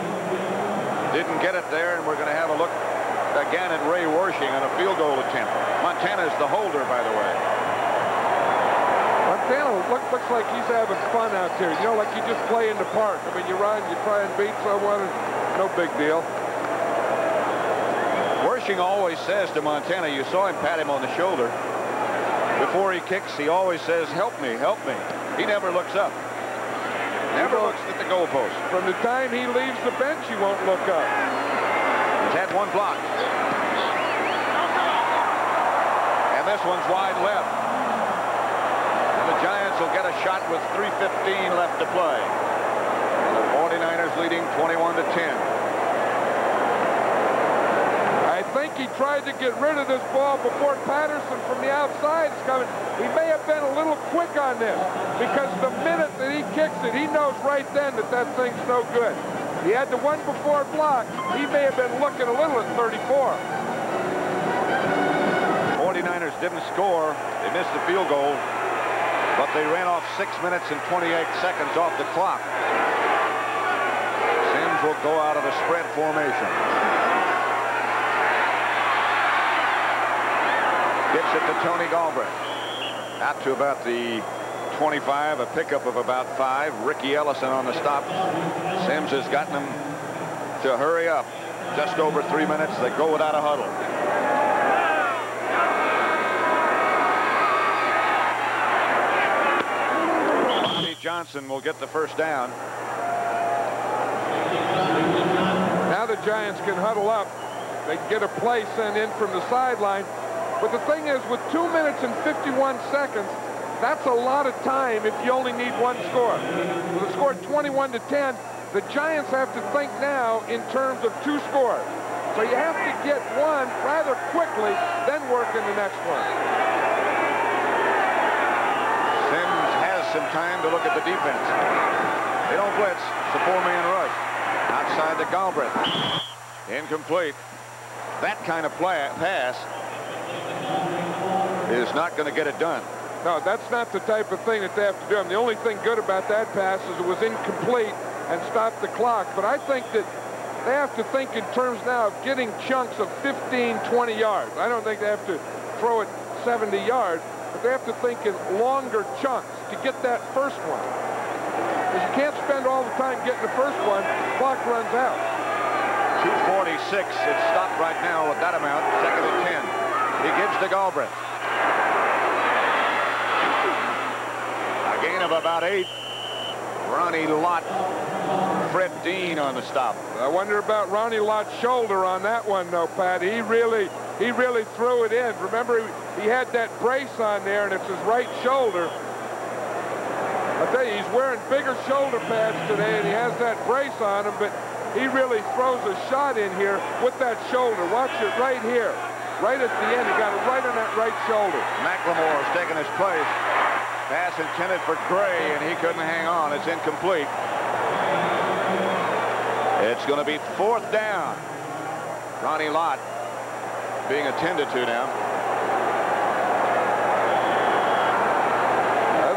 Didn't get it there, and we're going to have a look again at Ray Wersching on a field goal attempt. Montana's the holder, by the way. Montana look, looks like he's having fun out there. You know, like you just play in the park. I mean, you run, you try and beat someone, no big deal. Wersching always says to Montana, you saw him pat him on the shoulder. Before he kicks, he always says, help me, help me. He never looks up. Never looks at the goalpost. From the time he leaves the bench, he won't look up. He's had one block. And this one's wide left. And the Giants will get a shot with 3.15 left to play. The 49ers leading 21 to 10. I think he tried to get rid of this ball before Patterson from the outside is coming. He may have been a little quick on this because the minute that he kicks it, he knows right then that that thing's no good. He had the one before block. He may have been looking a little at 34. 49ers didn't score. They missed the field goal, but they ran off 6 minutes and 28 seconds off the clock. Go out of a spread formation. Gets it to Tony Galbreath. Out to about the 25, a pickup of about five. Riki Ellison on the stop. Simms has gotten him to hurry up. Just over three minutes. They go without a huddle. Johnson will get the first down. Now the Giants can huddle up. They can get a play sent in from the sideline. But the thing is, with 2 minutes and 51 seconds, that's a lot of time if you only need one score. With a score 21 to 10, the Giants have to think now in terms of two scores. So you have to get one rather quickly, then work in the next one. Simms has some time to look at the defense. They don't blitz. It's a four-man rush. Outside the Galbreath. Incomplete. That kind of play, pass is not going to get it done. No, that's not the type of thing that they have to do. And the only thing good about that pass is it was incomplete and stopped the clock. But I think that they have to think in terms now of getting chunks of 15, 20 yards. I don't think they have to throw it 70 yards, but they have to think in longer chunks to get that first one is you can't spend all the time getting the first one. Clock runs out. 246. It's stopped right now with that amount. Second and 10. He gives to Galbreath. A gain of about eight. Ronnie Lott, Fred Dean on the stop. I wonder about Ronnie Lott's shoulder on that one, though, Pat. He really, he really threw it in. Remember, he, he had that brace on there, and it's his right shoulder. You, he's wearing bigger shoulder pads today, and he has that brace on him, but he really throws a shot in here with that shoulder. Watch it right here. Right at the end, he got it right on that right shoulder. McLemore is taking his place. Pass intended for Gray, and he couldn't hang on. It's incomplete. It's going to be fourth down. Ronnie Lott being attended to now.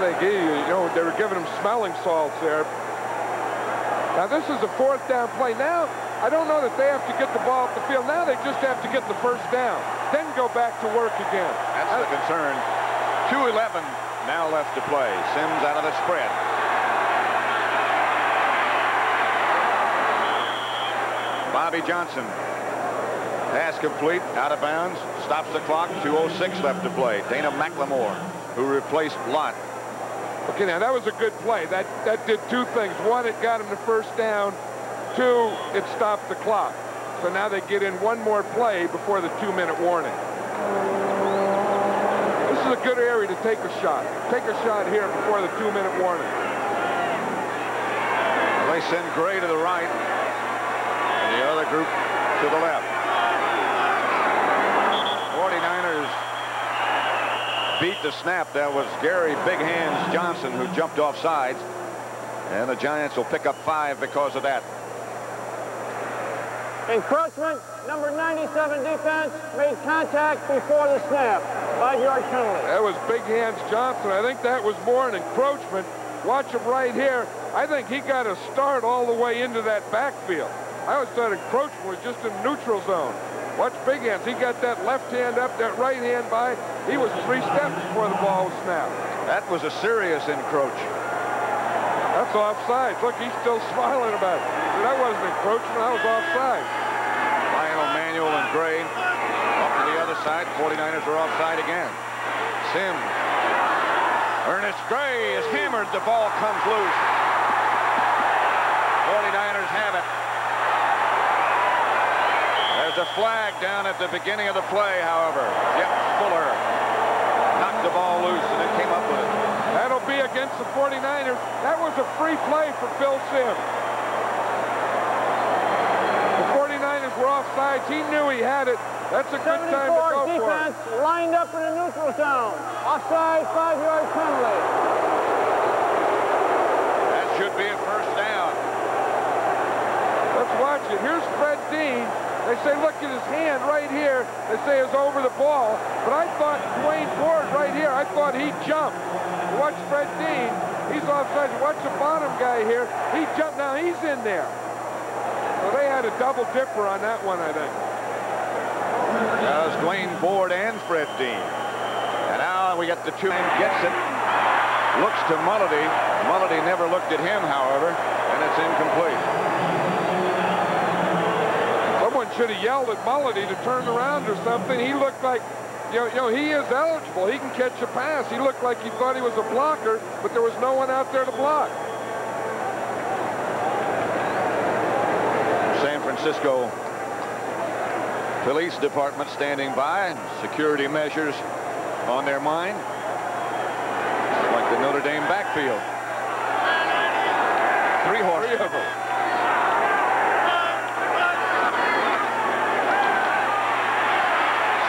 He, you know, they were giving him smelling salts there. Now this is a fourth down play. Now, I don't know that they have to get the ball up the field. Now they just have to get the first down. Then go back to work again. That's the concern. 2.11 now left to play. Simms out of the spread. Bobby Johnson. Pass complete, out of bounds, stops the clock, 2.06 left to play. Dana McLemore, who replaced Lott. Okay, now that was a good play. That, that did two things. One, it got him the first down. Two, it stopped the clock. So now they get in one more play before the two-minute warning. This is a good area to take a shot. Take a shot here before the two-minute warning. They send Gray to the right, and the other group to the left. 49ers beat the snap. That was Gary Big Hands Johnson who jumped off sides. And the Giants will pick up five because of that. Encroachment, number 97 defense made contact before the snap. Five-yard penalty. That was Big Hands Johnson. I think that was more an encroachment. Watch him right here. I think he got a start all the way into that backfield. I always thought encroachment was just in neutral zone. Watch Big Hands. He got that left hand up, that right hand by. He was three steps before the ball was snapped. That was a serious encroach. That's offside. Look, he's still smiling about it. That wasn't encroachment. That was offside. Lionel Manuel and Gray off to the other side. 49ers are offside again. Simms. Ernest Gray is hammered. The ball comes loose. 49ers have it. There's a flag down at the beginning of the play, however. Jeff Fuller knocked the ball loose and it came up with it. That'll be against the 49ers. That was a free play for Phil Simms. The 49ers were offsides. He knew he had it. That's a good time to go defense for it. lined up in the neutral zone. Offside, five-yard penalty. That should be a first down. Let's watch it. Here's Fred Dean. They say, look at his hand right here. They say it's over the ball. But I thought Dwaine Board right here, I thought he jumped. Watch Fred Dean. He's offside. Watch the bottom guy here. He jumped. Now he's in there. So they had a double dipper on that one, I think. That was Dwaine Board and Fred Dean. And now we get the two and gets it. Looks to Mullady. Mullady never looked at him, however, and it's incomplete. Should have yelled at Mullady to turn around or something. He looked like, you know, you know, he is eligible. He can catch a pass. He looked like he thought he was a blocker, but there was no one out there to block. San Francisco Police Department standing by, security measures on their mind. Like the Notre Dame backfield. Three horse. Three of them.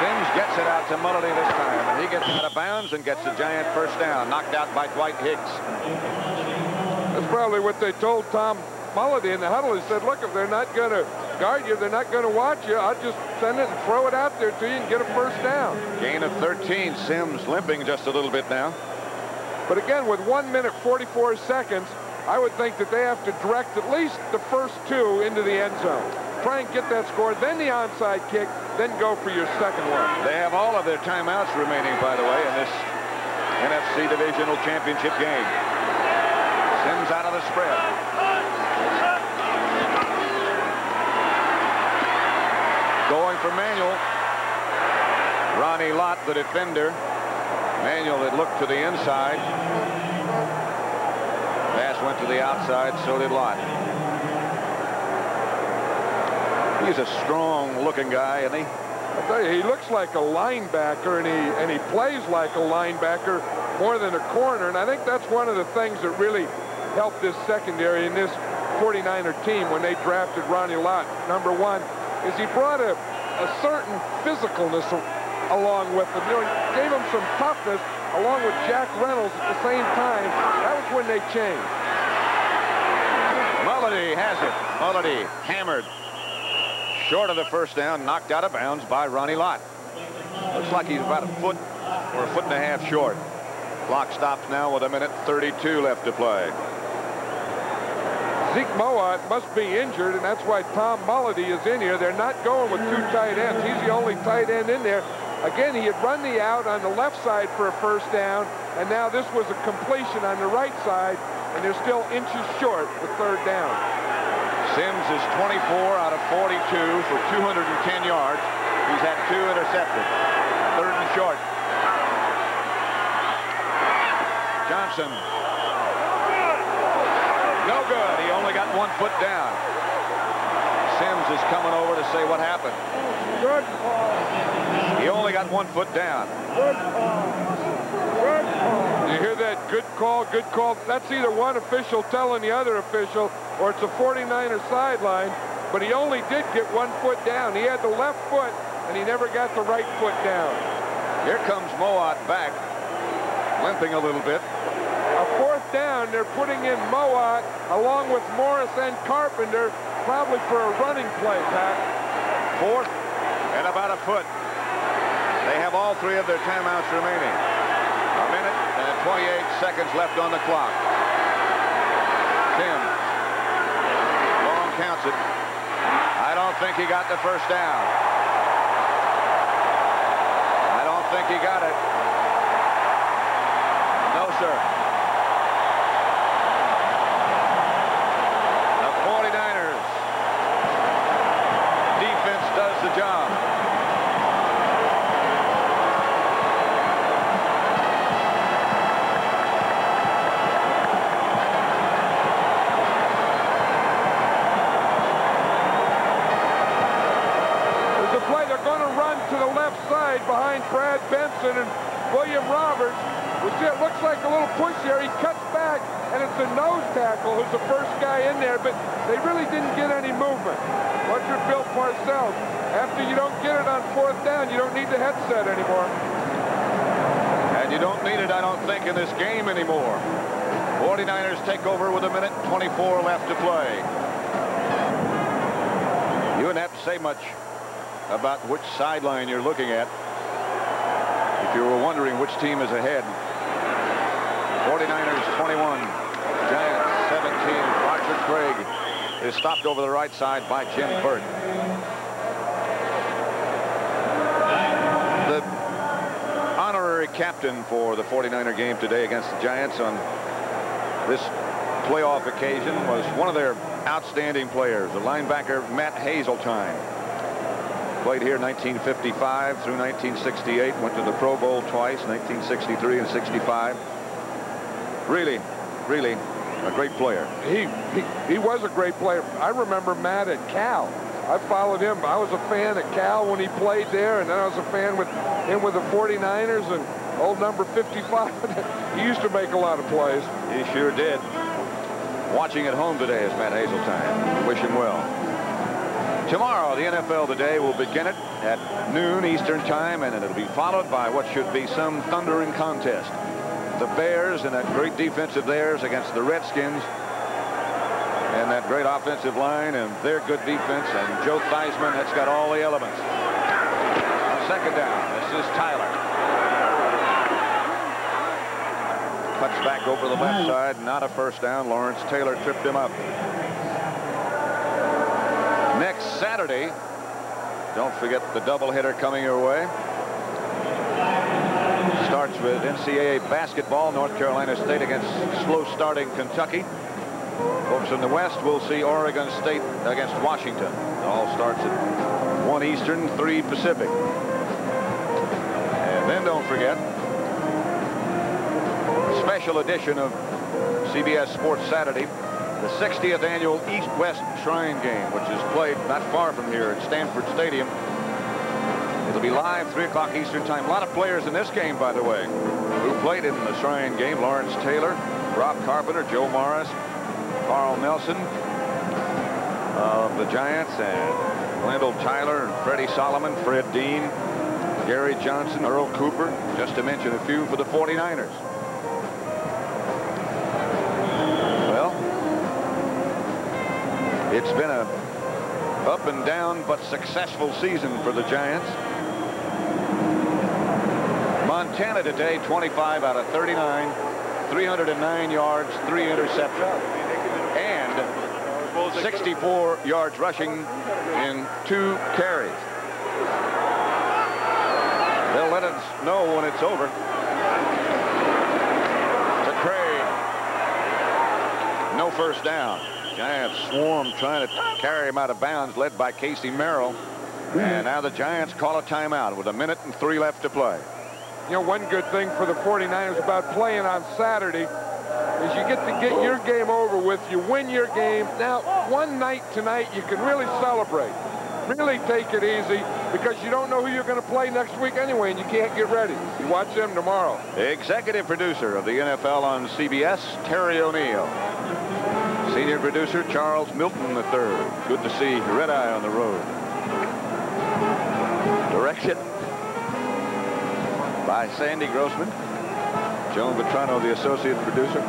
Simms gets it out to Mullady this time, and he gets out of bounds and gets a giant first down, knocked out by Dwight Higgs. That's probably what they told Tom Mullady in the huddle. He said, look, if they're not going to guard you, they're not going to watch you, I'll just send it and throw it out there to you and get a first down. Gain of 13. Simms limping just a little bit now. But again, with 1 minute 44 seconds, I would think that they have to direct at least the first two into the end zone. Try and get that score, then the onside kick, then go for your second one. They have all of their timeouts remaining, by the way, in this NFC Divisional Championship game. Simms out of the spread. Going for Manuel. Ronnie Lott, the defender. Manuel that looked to the inside. Pass went to the outside, so did Lott. He's a strong-looking guy, isn't he? I tell you, he looks like a linebacker, and he and he plays like a linebacker more than a corner. And I think that's one of the things that really helped this secondary in this 49er team when they drafted Ronnie Lott. Number one is he brought a, a certain physicalness along with him. You know, he gave him some toughness along with Jack Reynolds at the same time. That was when they changed. Mullady has it. Mullady hammered short of the first down, knocked out of bounds by Ronnie Lott. Looks like he's about a foot or a foot and a half short. Clock stops now with a minute 32 left to play. Zeke Mowatt must be injured, and that's why Tom Mullady is in here. They're not going with two tight ends. He's the only tight end in there. Again, he had run the out on the left side for a first down, and now this was a completion on the right side, and they're still inches short with third down. Simms is 24 out of 42 for 210 yards. He's had two intercepted. Third and short. Johnson. No good. He only got one foot down. Simms is coming over to say what happened. Good call. He only got one foot down. Good call. Good call. You hear that? Good call, good call. That's either one official telling the other official or it's a 49er sideline, but he only did get one foot down. He had the left foot, and he never got the right foot down. Here comes Mowatt back, limping a little bit. A fourth down, they're putting in Mowatt along with Morris and Carpenter, probably for a running play, Pat. Fourth and about a foot. They have all three of their timeouts remaining. A minute and 28 seconds left on the clock. Tim counts it. I don't think he got the first down. I don't think he got it. No, sir. The 49ers defense does the job. behind And William Roberts. We see it looks like a little push here. He cuts back, and it's a nose tackle who's the first guy in there, but they really didn't get any movement. What's your Bill Parcells? After you don't get it on fourth down, you don't need the headset anymore. And you don't need it, I don't think, in this game anymore. 49ers take over with a minute 24 left to play. You wouldn't have to say much about which sideline you're looking at. If you were wondering which team is ahead. 49ers 21, Giants 17. Roger Craig is stopped over the right side by Jim Burt. The honorary captain for the 49er game today against the Giants on this playoff occasion was one of their outstanding players, the linebacker Matt Hazeltine. Played here 1955 through 1968. Went to the Pro Bowl twice, 1963 and 65. Really, really a great player. He, he, he was a great player. I remember Matt at Cal. I followed him. I was a fan at Cal when he played there, and then I was a fan with him with the 49ers and old number 55. he used to make a lot of plays. He sure did. Watching at home today is Matt Hazeltine. Wish him well. Tomorrow, the NFL Today will begin it at noon Eastern Time, and it'll be followed by what should be some thundering contest. The Bears and that great defense of theirs against the Redskins, and that great offensive line and their good defense, and Joe Theismann, that's got all the elements. Second down, this is Tyler. Cuts back over the left side, not a first down. Lawrence Taylor tripped him up Saturday. Don't forget the doubleheader coming your way. Starts with NCAA basketball, North Carolina State against slow-starting Kentucky. Folks in the West will see Oregon State against Washington. It all starts at 1 Eastern, 3 Pacific. And then don't forget, special edition of CBS Sports Saturday, the 60th annual East-West Shrine Game, which is played not far from here at Stanford Stadium. It'll be live 3 o'clock Eastern Time. A lot of players in this game, by the way, who played in the Shrine Game. Lawrence Taylor, Rob Carpenter, Joe Morris, Karl Nelson of the Giants, and Wendell Tyler and Freddie Solomon, Fred Dean, Gary Johnson, Earl Cooper, just to mention a few for the 49ers. It's been a up and down but successful season for the Giants. Montana today 25 out of 39 309 yards three interceptions and 64 yards rushing in two carries They'll let us know when it's over. To Craig. No first down. Giants swarm trying to carry him out of bounds, led by Casey Merrill. And now the Giants call a timeout with a minute and three left to play. You know, one good thing for the 49ers about playing on Saturday is you get to get your game over with. You win your game. Now, one night tonight, you can really celebrate really take it easy because you don't know who you're going to play next week anyway, and you can't get ready. You watch them tomorrow. Executive producer of the NFL on CBS, Terry O'Neill. Senior producer, Charles Milton III. Good to see Red Eye on the road. Direction by Sandy Grossman. Joan Vitrano, the associate producer.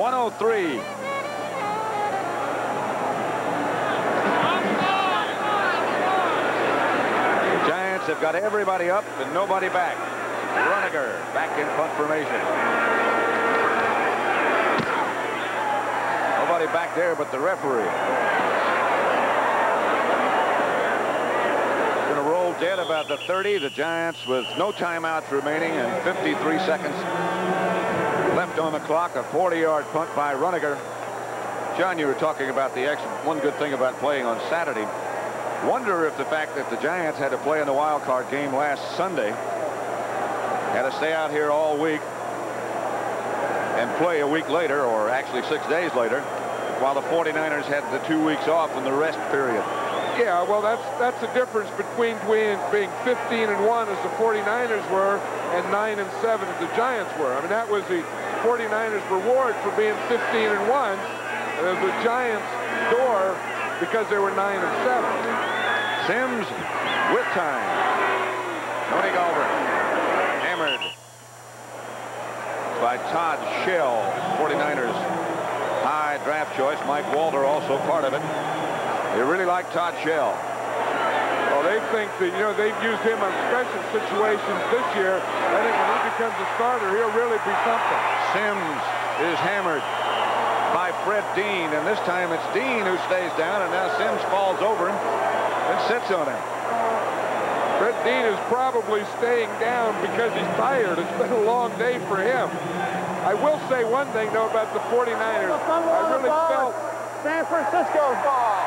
103. The got everybody up and nobody back. Runager back in punt formation. Nobody back there but the referee. Going to roll dead about the 30. The Giants with no timeouts remaining and 53 seconds left on the clock. A 40-yard punt by Runager. John, you were talking about the excellent, one good thing about playing on Saturday. Wonder if the fact that the Giants had to play in the wild card game last Sunday had to stay out here all week and play a week later, or actually six days later, while the 49ers had the two weeks off in the rest period. Yeah, well, that's that's the difference between being 15 and 1 as the 49ers were and 9 and 7 as the Giants were. I mean, that was the 49ers reward for being 15 and 1 as the Giants door because they were 9 and 7. Simms with time. Tony Galbreath hammered by Todd Shell, 49ers high draft choice. Mike Walter also part of it. They really like Todd Shell. Well, they think that, you know, they've used him on special situations this year. I think when he becomes a starter, he'll really be something. Simms is hammered by Fred Dean, and this time it's Dean who stays down, and now Simms falls over him and sits on him. Fred Dean is probably staying down because he's tired. It's been a long day for him. I will say one thing, though, about the 49ers. I really felt... San Francisco's ball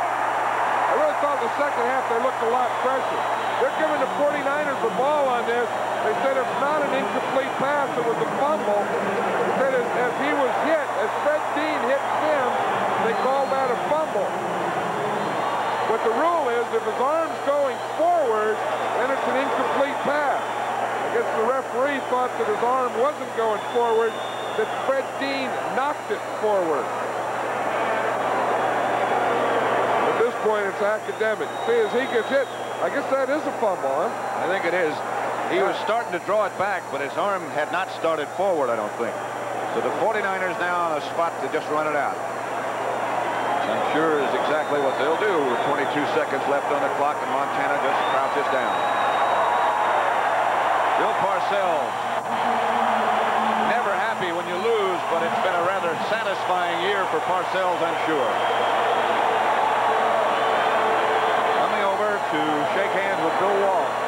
I really thought the second half they looked a lot fresher. They're giving the 49ers the ball on this. They said it's not an incomplete pass. It was a fumble. They said as, as he was hit, as Fred Dean hit him, they called that a fumble. The rule is if his arm's going forward, then it's an incomplete pass. I guess the referee thought that his arm wasn't going forward, that Fred Dean knocked it forward. At this point, it's academic. See, as he gets hit, I guess that is a fumble, huh? I think it is. He was starting to draw it back, but his arm had not started forward, I don't think. So the 49ers now on a spot to just run it out. I'm sure is exactly what they'll do with 22 seconds left on the clock, and Montana just crouches down. Bill Parcells. Never happy when you lose, but it's been a rather satisfying year for Parcells, I'm sure. Coming over to shake hands with Bill Walsh.